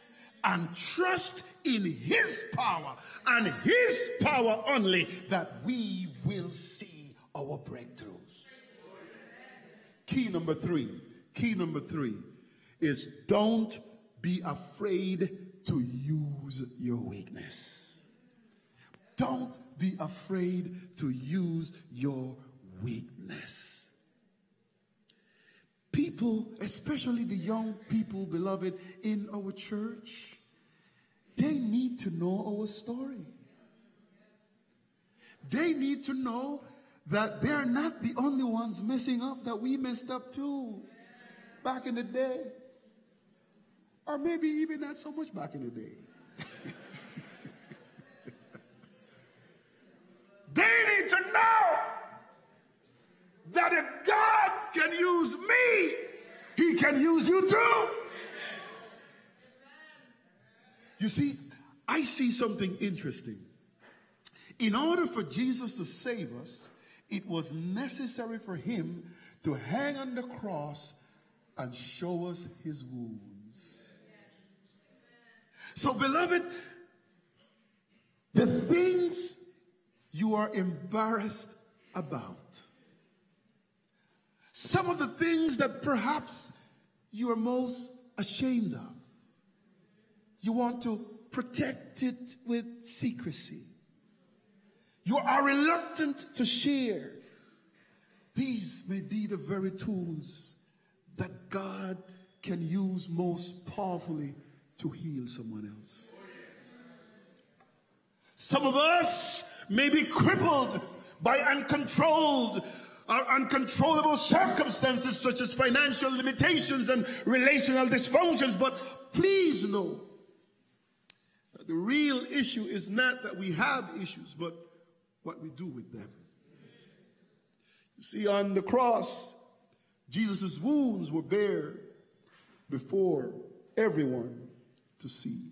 and trust in his power and his power only that we will see our breakthroughs. Key number three, key number three is don't be afraid to use your weakness. Don't be afraid to use your weakness. People, especially the young people, beloved, in our church, they need to know our story. They need to know that they're not the only ones messing up, that we messed up too back in the day. Or maybe even not so much back in the day. *laughs* they need to know that if God me, he can use you too. You see, I see something interesting. In order for Jesus to save us, it was necessary for him to hang on the cross and show us his wounds. So, beloved, the things you are embarrassed about, some of the things that perhaps you are most ashamed of, you want to protect it with secrecy. You are reluctant to share. These may be the very tools that God can use most powerfully to heal someone else. Some of us may be crippled by uncontrolled or uncontrollable circumstances such as financial limitations and relational dysfunctions, but please know that the real issue is not that we have issues, but what we do with them. You see, on the cross, Jesus' wounds were bare before everyone to see.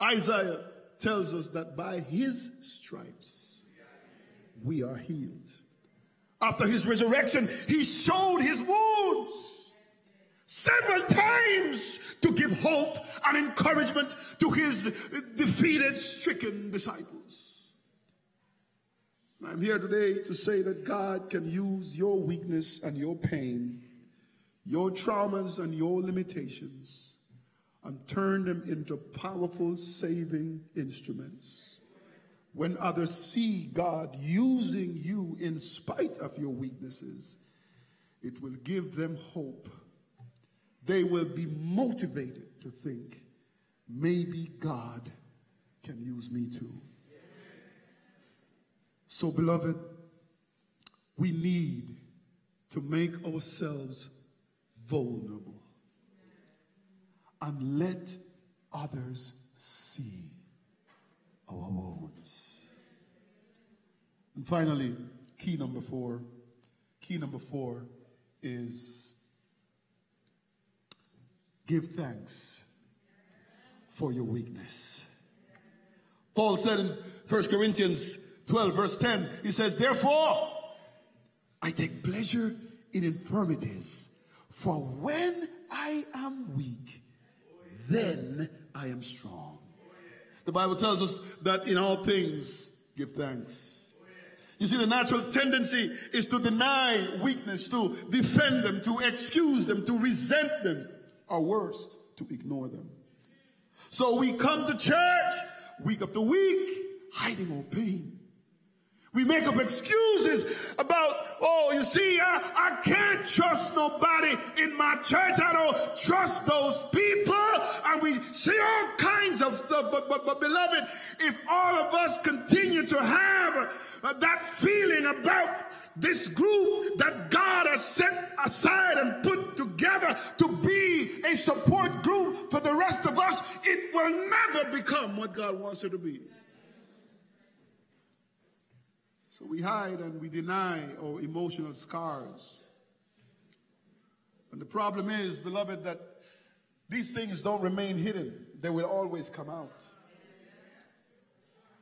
Isaiah tells us that by his stripes we are healed. After his resurrection, he showed his wounds several times to give hope and encouragement to his defeated, stricken disciples. I'm here today to say that God can use your weakness and your pain, your traumas and your limitations, and turn them into powerful saving instruments. When others see God using you in spite of your weaknesses, it will give them hope. They will be motivated to think, maybe God can use me too. So, beloved, we need to make ourselves vulnerable and let others see our wounds. And finally, key number four. Key number four is give thanks for your weakness. Paul said in 1 Corinthians 12, verse 10, he says, Therefore, I take pleasure in infirmities, for when I am weak, then I am strong. The Bible tells us that in all things, give thanks. You see, the natural tendency is to deny weakness, to defend them, to excuse them, to resent them, or worst, to ignore them. So we come to church week after week, hiding our pain We make up excuses about, oh, you see, I, I can't trust nobody in my church. I don't trust those people. And we say all kinds of stuff. But, but, but beloved, if all of us continue to have uh, that feeling about this group that God has set aside and put together to be a support group for the rest of us, it will never become what God wants it to be. So we hide and we deny our emotional scars. And the problem is, beloved, that these things don't remain hidden. They will always come out.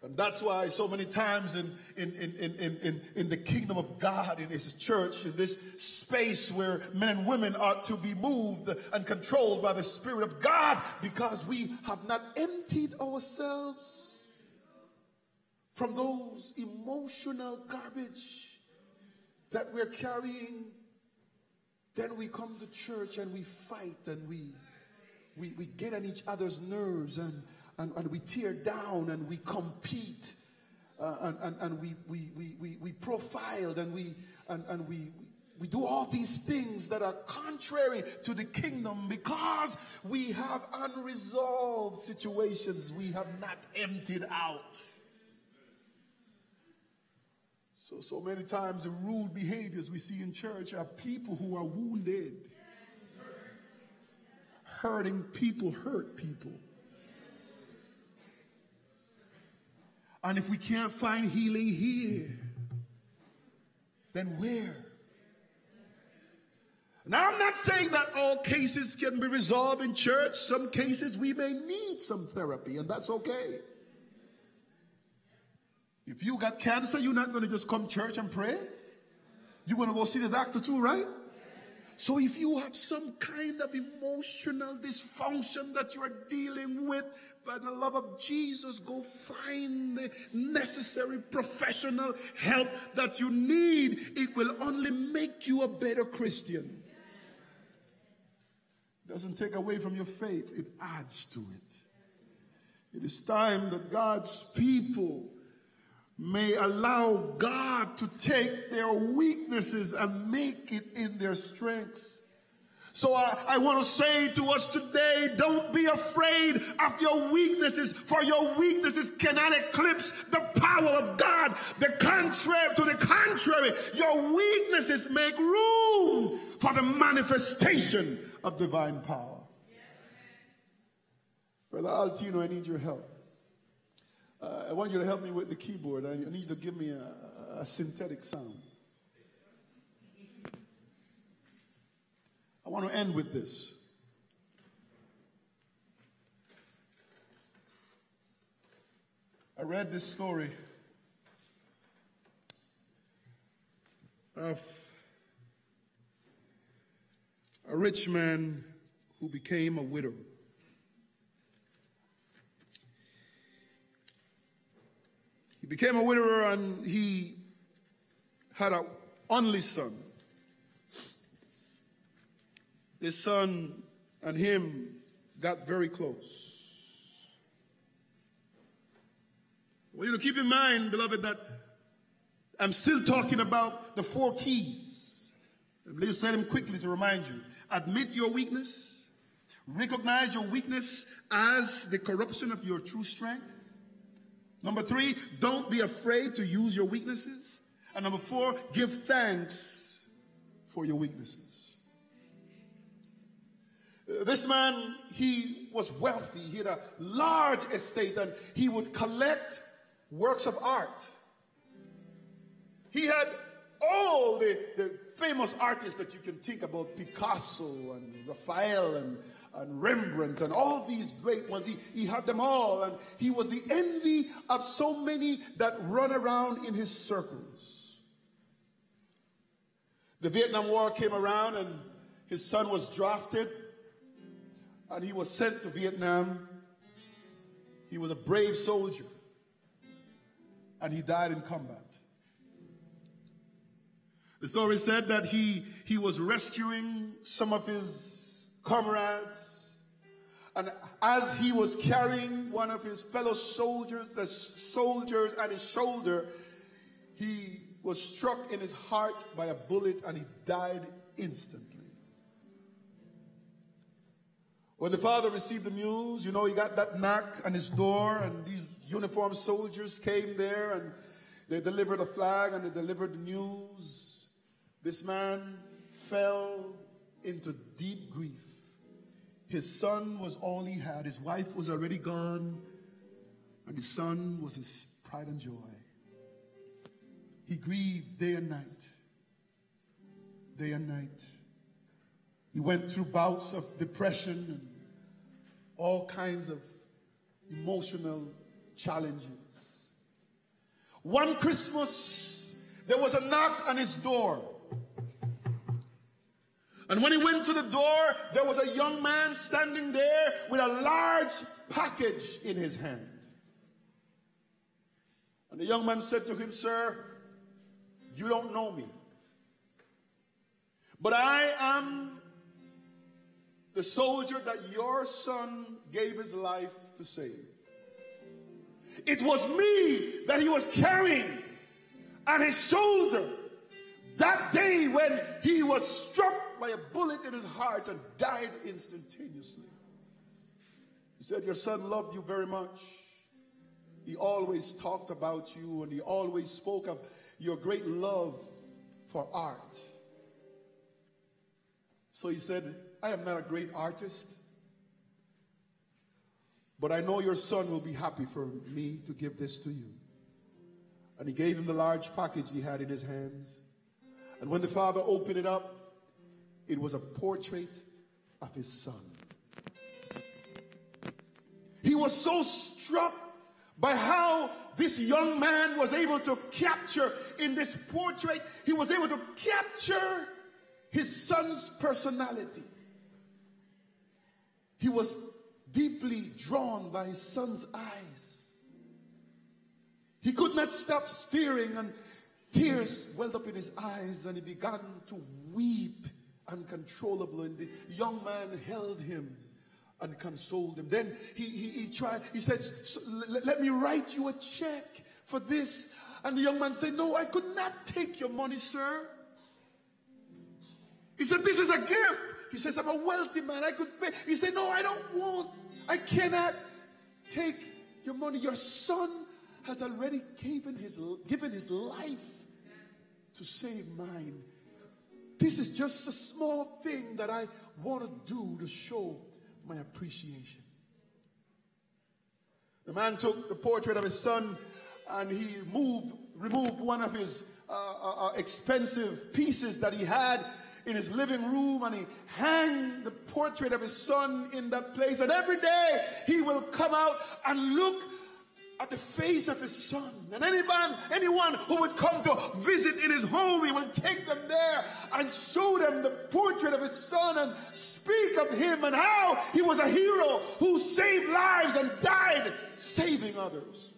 And that's why so many times in, in, in, in, in, in the kingdom of God, in his church, in this space where men and women ought to be moved and controlled by the Spirit of God, because we have not emptied ourselves from those emotional garbage that we're carrying, then we come to church and we fight and we, we, we get on each other's nerves and, and, and we tear down and we compete uh, and, and, and we, we, we, we, we profiled and we, and, and we, we do all these things that are contrary to the kingdom because we have unresolved situations we have not emptied out. So, so many times the rude behaviors we see in church are people who are wounded. Hurting people hurt people. And if we can't find healing here, then where? Now, I'm not saying that all cases can be resolved in church. Some cases we may need some therapy, and that's okay. If you got cancer, you're not going to just come church and pray. You're going to go see the doctor too, right? So if you have some kind of emotional dysfunction that you are dealing with, by the love of Jesus, go find the necessary professional help that you need. It will only make you a better Christian. It doesn't take away from your faith, it adds to it. It is time that God's people may allow God to take their weaknesses and make it in their strengths. So I, I, want to say to us today, don't be afraid of your weaknesses, for your weaknesses cannot eclipse the power of God. The contrary, to the contrary, your weaknesses make room for the manifestation of divine power. Brother Altino, I need your help. Uh, I want you to help me with the keyboard. I, need you to give me a, a synthetic sound. I want to end with this. I read this story of a rich man who became a widow. He became a widower and he had an only son. His son and him got very close. I want you to keep in mind, beloved, that I'm still talking about the four keys. Let me just say them quickly to remind you. Admit your weakness. Recognize your weakness as the corruption of your true strength. Number three, don't be afraid to use your weaknesses. And number four, give thanks for your weaknesses. This man, he was wealthy. He had a large estate and he would collect works of art. He had all the, the famous artists that you can think about Picasso and Raphael and and Rembrandt and all these great ones. He, he had them all, and he was the envy of so many that run around in his circles. The Vietnam War came around, and his son was drafted, and he was sent to Vietnam. He was a brave soldier, and he died in combat. The story said that he, he was rescuing some of his comrades. And as he was carrying one of his fellow soldiers, the soldiers at his shoulder, he was struck in his heart by a bullet and he died instantly. When the father received the news, you know, he got that knock on his door, and these uniformed soldiers came there and they delivered a flag and they delivered the news. This man fell into deep grief. His son was all he had, his wife was already gone, and his son was his pride and joy. He grieved day and night. Day and night. He went through bouts of depression and all kinds of emotional challenges. One Christmas, there was a knock on his door. And when he went to the door, there was a young man standing there with a large package in his hand. And the young man said to him, Sir, you don't know me. But I am the soldier that your son gave his life to save. It was me that he was carrying on his shoulder that day when he was struck by a bullet in his heart and died instantaneously. He said, Your son loved you very much. He always talked about you and he always spoke of your great love for art. So he said, I am not a great artist, but I know your son will be happy for me to give this to you. And he gave him the large package he had in his hands. And when the father opened it up, it was a portrait of his son. He was so struck by how this young man was able to capture in this portrait, he was able to capture his son's personality. He was deeply drawn by his son's eyes. He could not stop staring, and tears welled up in his eyes, and he began to weep uncontrollably. And the young man held him and consoled him. Then he, he, he tried, he said, Let me write you a check for this. And the young man said, No, I could not take your money, sir. He said, This is a gift. He says, I'm a wealthy man. I could pay. He said, No, I don't want. I cannot take your money. Your son has already given his, given his life to save mine. This is just a small thing that I want to do to show my appreciation. The man took the portrait of his son and he moved, removed one of his uh, uh, uh, expensive pieces that he had in his living room and he hanged the portrait of his son in that place. And every day he will come out and look at the face of his son. And anyone, anyone who would come to visit in his home, he will take them there and show them the portrait of his son and speak of him and how he was a hero who saved lives and died saving others.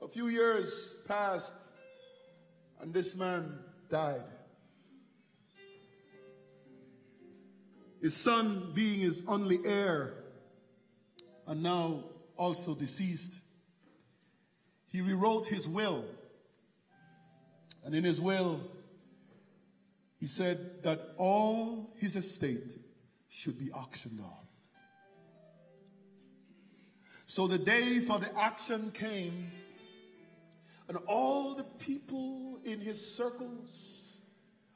A few years passed and this man died. His son, being his only heir, and now also deceased, he rewrote his will. And in his will, he said that all his estate should be auctioned off. So the day for the auction came, and all the people in his circles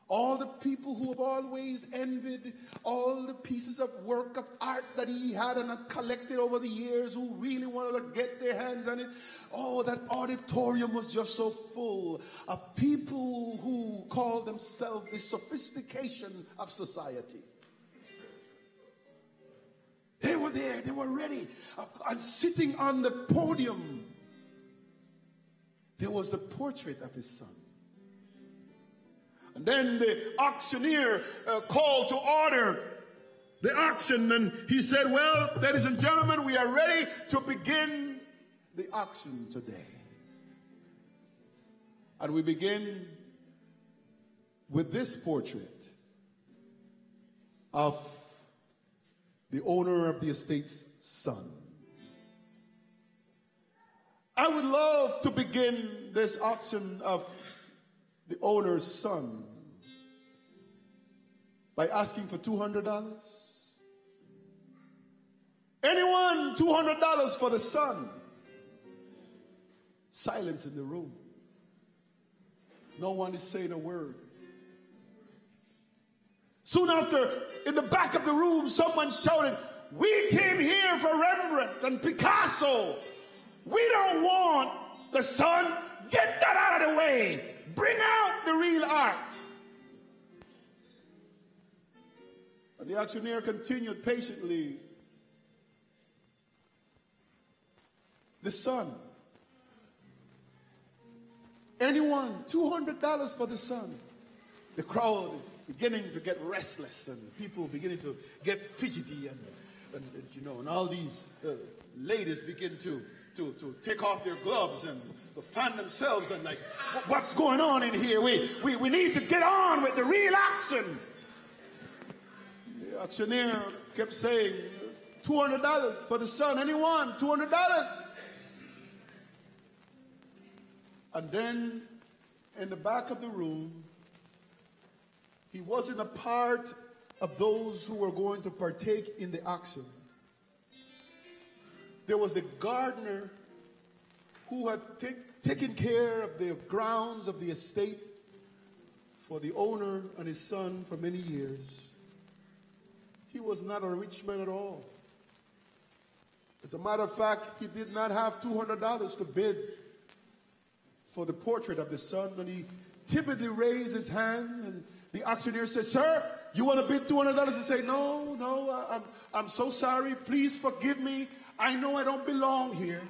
all the people who have always envied all the pieces of work of art that he had and had collected over the years, who really wanted to get their hands on it. Oh, that auditorium was just so full of people who call themselves the sophistication of society. They were there, they were ready. Uh, and sitting on the podium, there was the portrait of his son. And then the auctioneer uh, called to order the auction and he said, Well, ladies and gentlemen, we are ready to begin the auction today. And we begin with this portrait of the owner of the estate's son. I would love to begin this auction of the owner's son by asking for $200. Anyone, $200 for the son. Silence in the room. No one is saying a word. Soon after, in the back of the room, someone shouted, We came here for Rembrandt and Picasso. We don't want the son. Get that out of the way. Bring out the real art. The auctioneer continued patiently. The son. Anyone, $200 for the son. The crowd is beginning to get restless and people beginning to get fidgety and, and, and you know, and all these uh, ladies begin to, to, to take off their gloves and to fan themselves and like, what's going on in here? We, we, we need to get on with the real action. The auctioneer kept saying, $200 for the son. Anyone? $200. And then in the back of the room, he wasn't a part of those who were going to partake in the auction. There was the gardener who had taken care of the grounds of the estate for the owner and his son for many years. He was not a rich man at all. As a matter of fact, he did not have $200 to bid for the portrait of the son, and he timidly raised his hand, and the auctioneer said, Sir, you want to bid $200? And say, No, no, I'm, I'm so sorry. Please forgive me. I know I don't belong here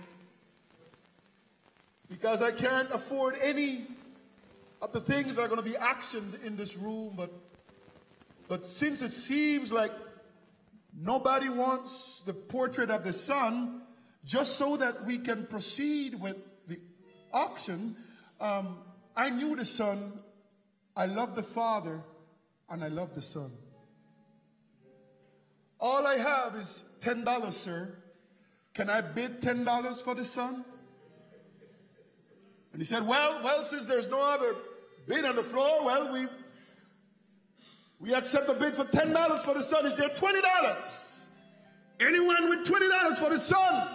because I can't afford any of the things that are going to be actioned in this room. But, but since it seems like nobody wants the portrait of the son, just so that we can proceed with the auction, um, I knew the son, I love the father, and I love the son. All I have is $10, sir. Can I bid $10 for the son? And he said, Well, well, since there's no other bid on the floor, well, we we accept a bid for $10 for the son. Is there $20? Anyone with $20 for the son?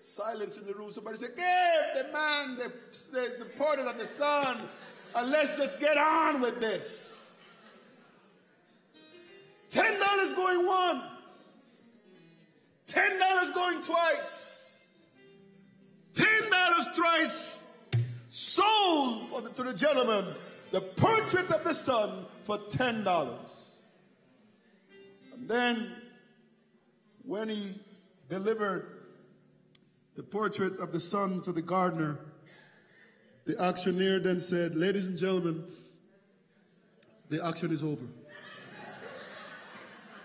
Silence in the room. Somebody said, Give the man the, the, the portrait of the son, and let's just get on with this. $10 going one, $10 going twice. Ten dollars thrice sold the, to the gentleman the portrait of the son for ten dollars. And then when he delivered the portrait of the son to the gardener, the auctioneer then said, Ladies and gentlemen, the auction is over.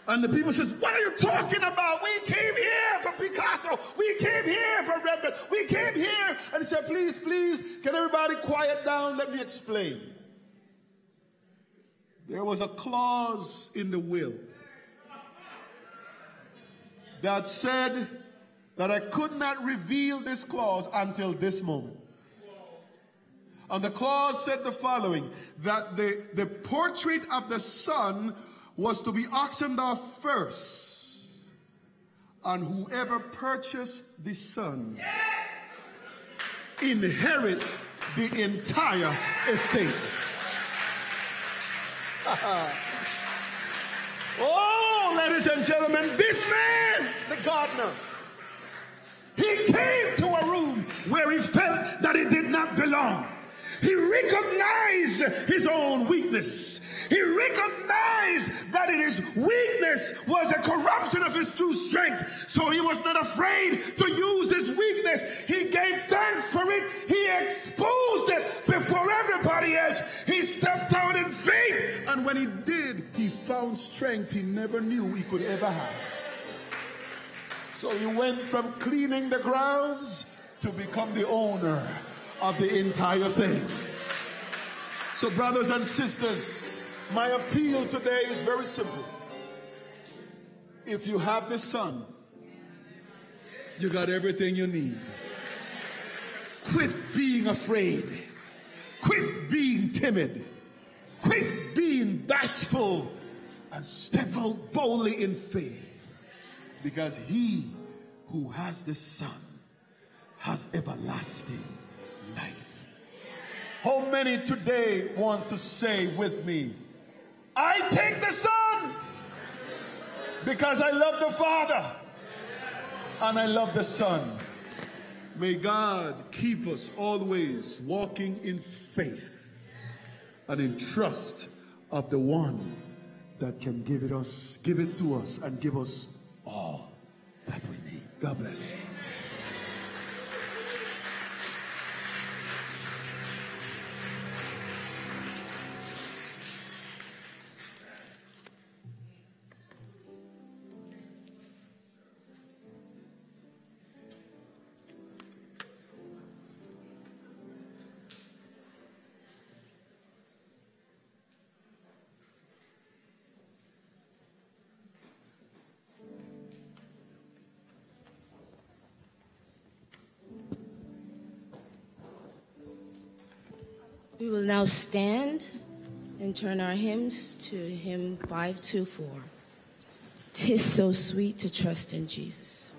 And the people says, what are you talking about? We came here for Picasso. We came here for Rembrandt. We came here. And he said, please, please, can everybody quiet down? Let me explain. There was a clause in the will that said that I could not reveal this clause until this moment. And the clause said the following, that the, the portrait of the son was to be auctioned off first. And whoever purchased the son inherit the entire estate. *laughs* oh, ladies and gentlemen, this man, the gardener, he came to a room where he felt that he did not belong. He recognized his own weakness. He recognized that in his weakness was a corruption of his true strength. So he was not afraid to use his weakness. He gave strength he never knew he could ever have. So he went from cleaning the grounds to become the owner of the entire thing. So, brothers and sisters, my appeal today is very simple. If you have the Son, you got everything you need. Quit being afraid. Quit being timid. Quit being bashful and step out boldly in faith. Because he who has the Son has everlasting life. How many today want to say with me, I take the Son because I love the Father and I love the Son. May God keep us always walking in faith and in trust of the one that can give it us, give it to us and give us all that we need. God bless. Now stand and turn our hymns to hymn 524. Tis so sweet to trust in Jesus.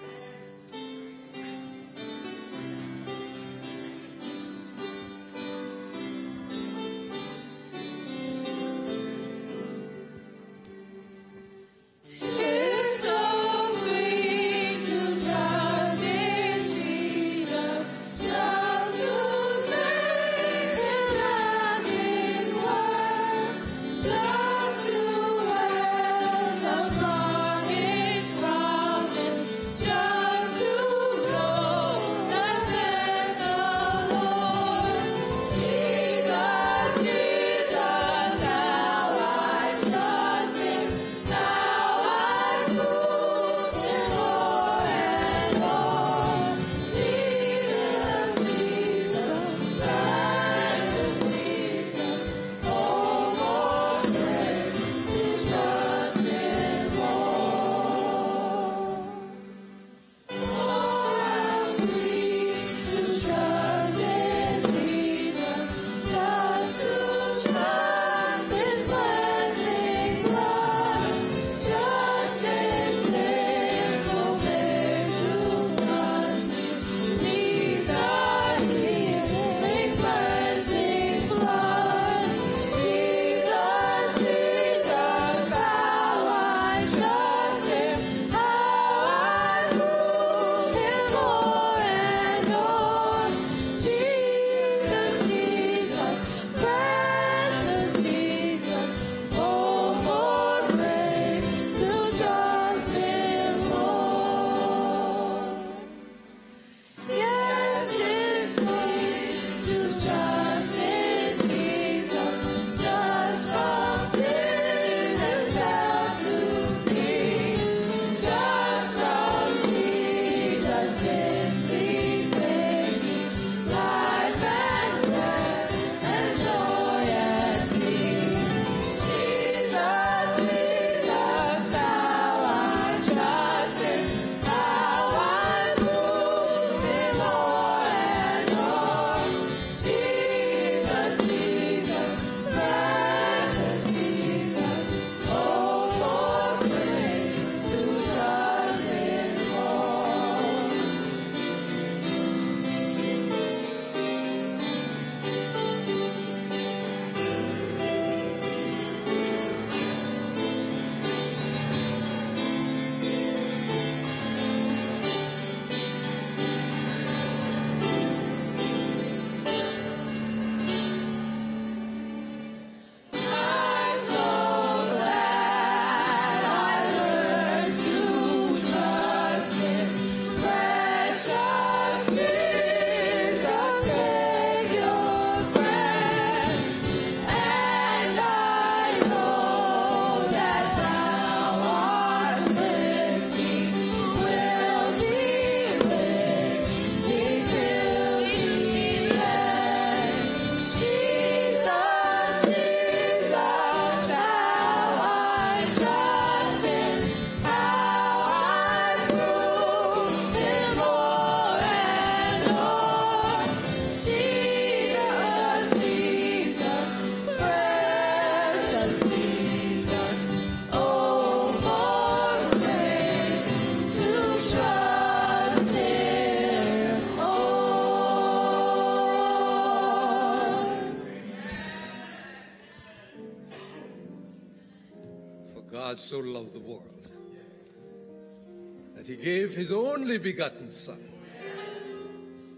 He gave his only begotten Son,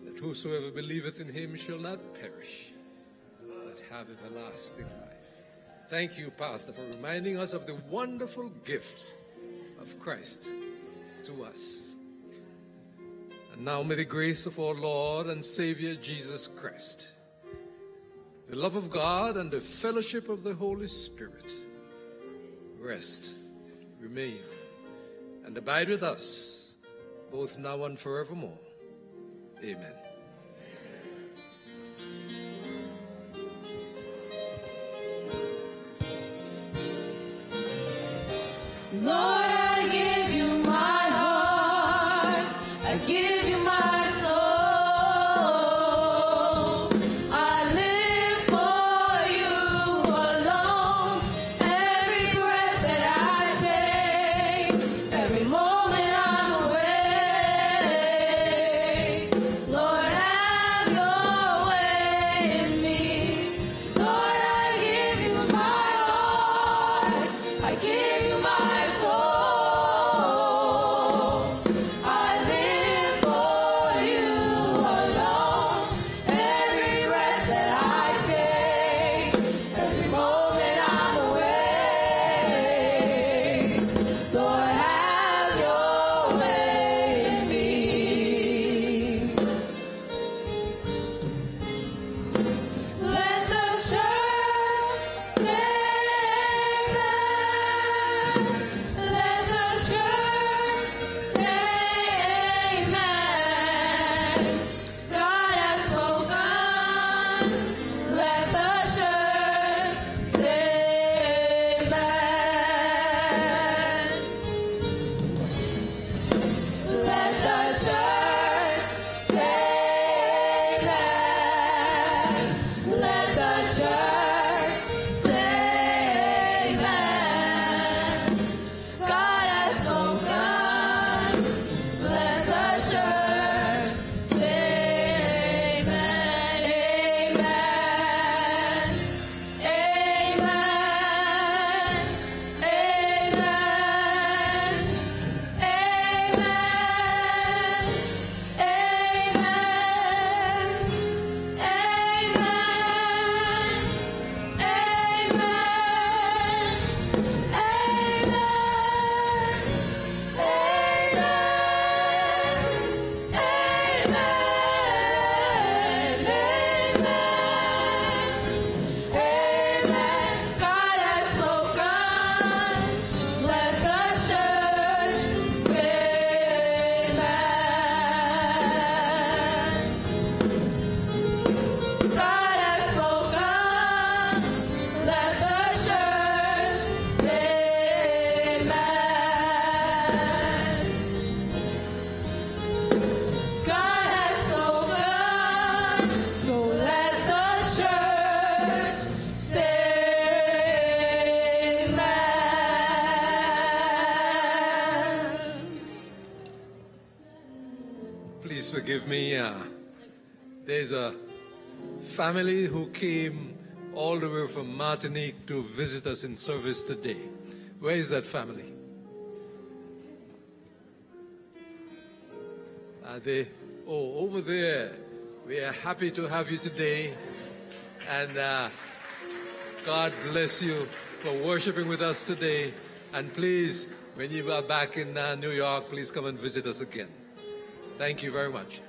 that whosoever believeth in him shall not perish, but have everlasting life. Thank you, Pastor, for reminding us of the wonderful gift of Christ to us. And now may the grace of our Lord and Savior Jesus Christ, the love of God, and the fellowship of the Holy Spirit rest, remain, and abide with us both now and forevermore. Amen. Lord, family who came all the way from Martinique to visit us in service today. Where is that family? Are they? Oh, over there. We are happy to have you today. And uh, God bless you for worshiping with us today. And please, when you are back in uh, New York, please come and visit us again. Thank you very much.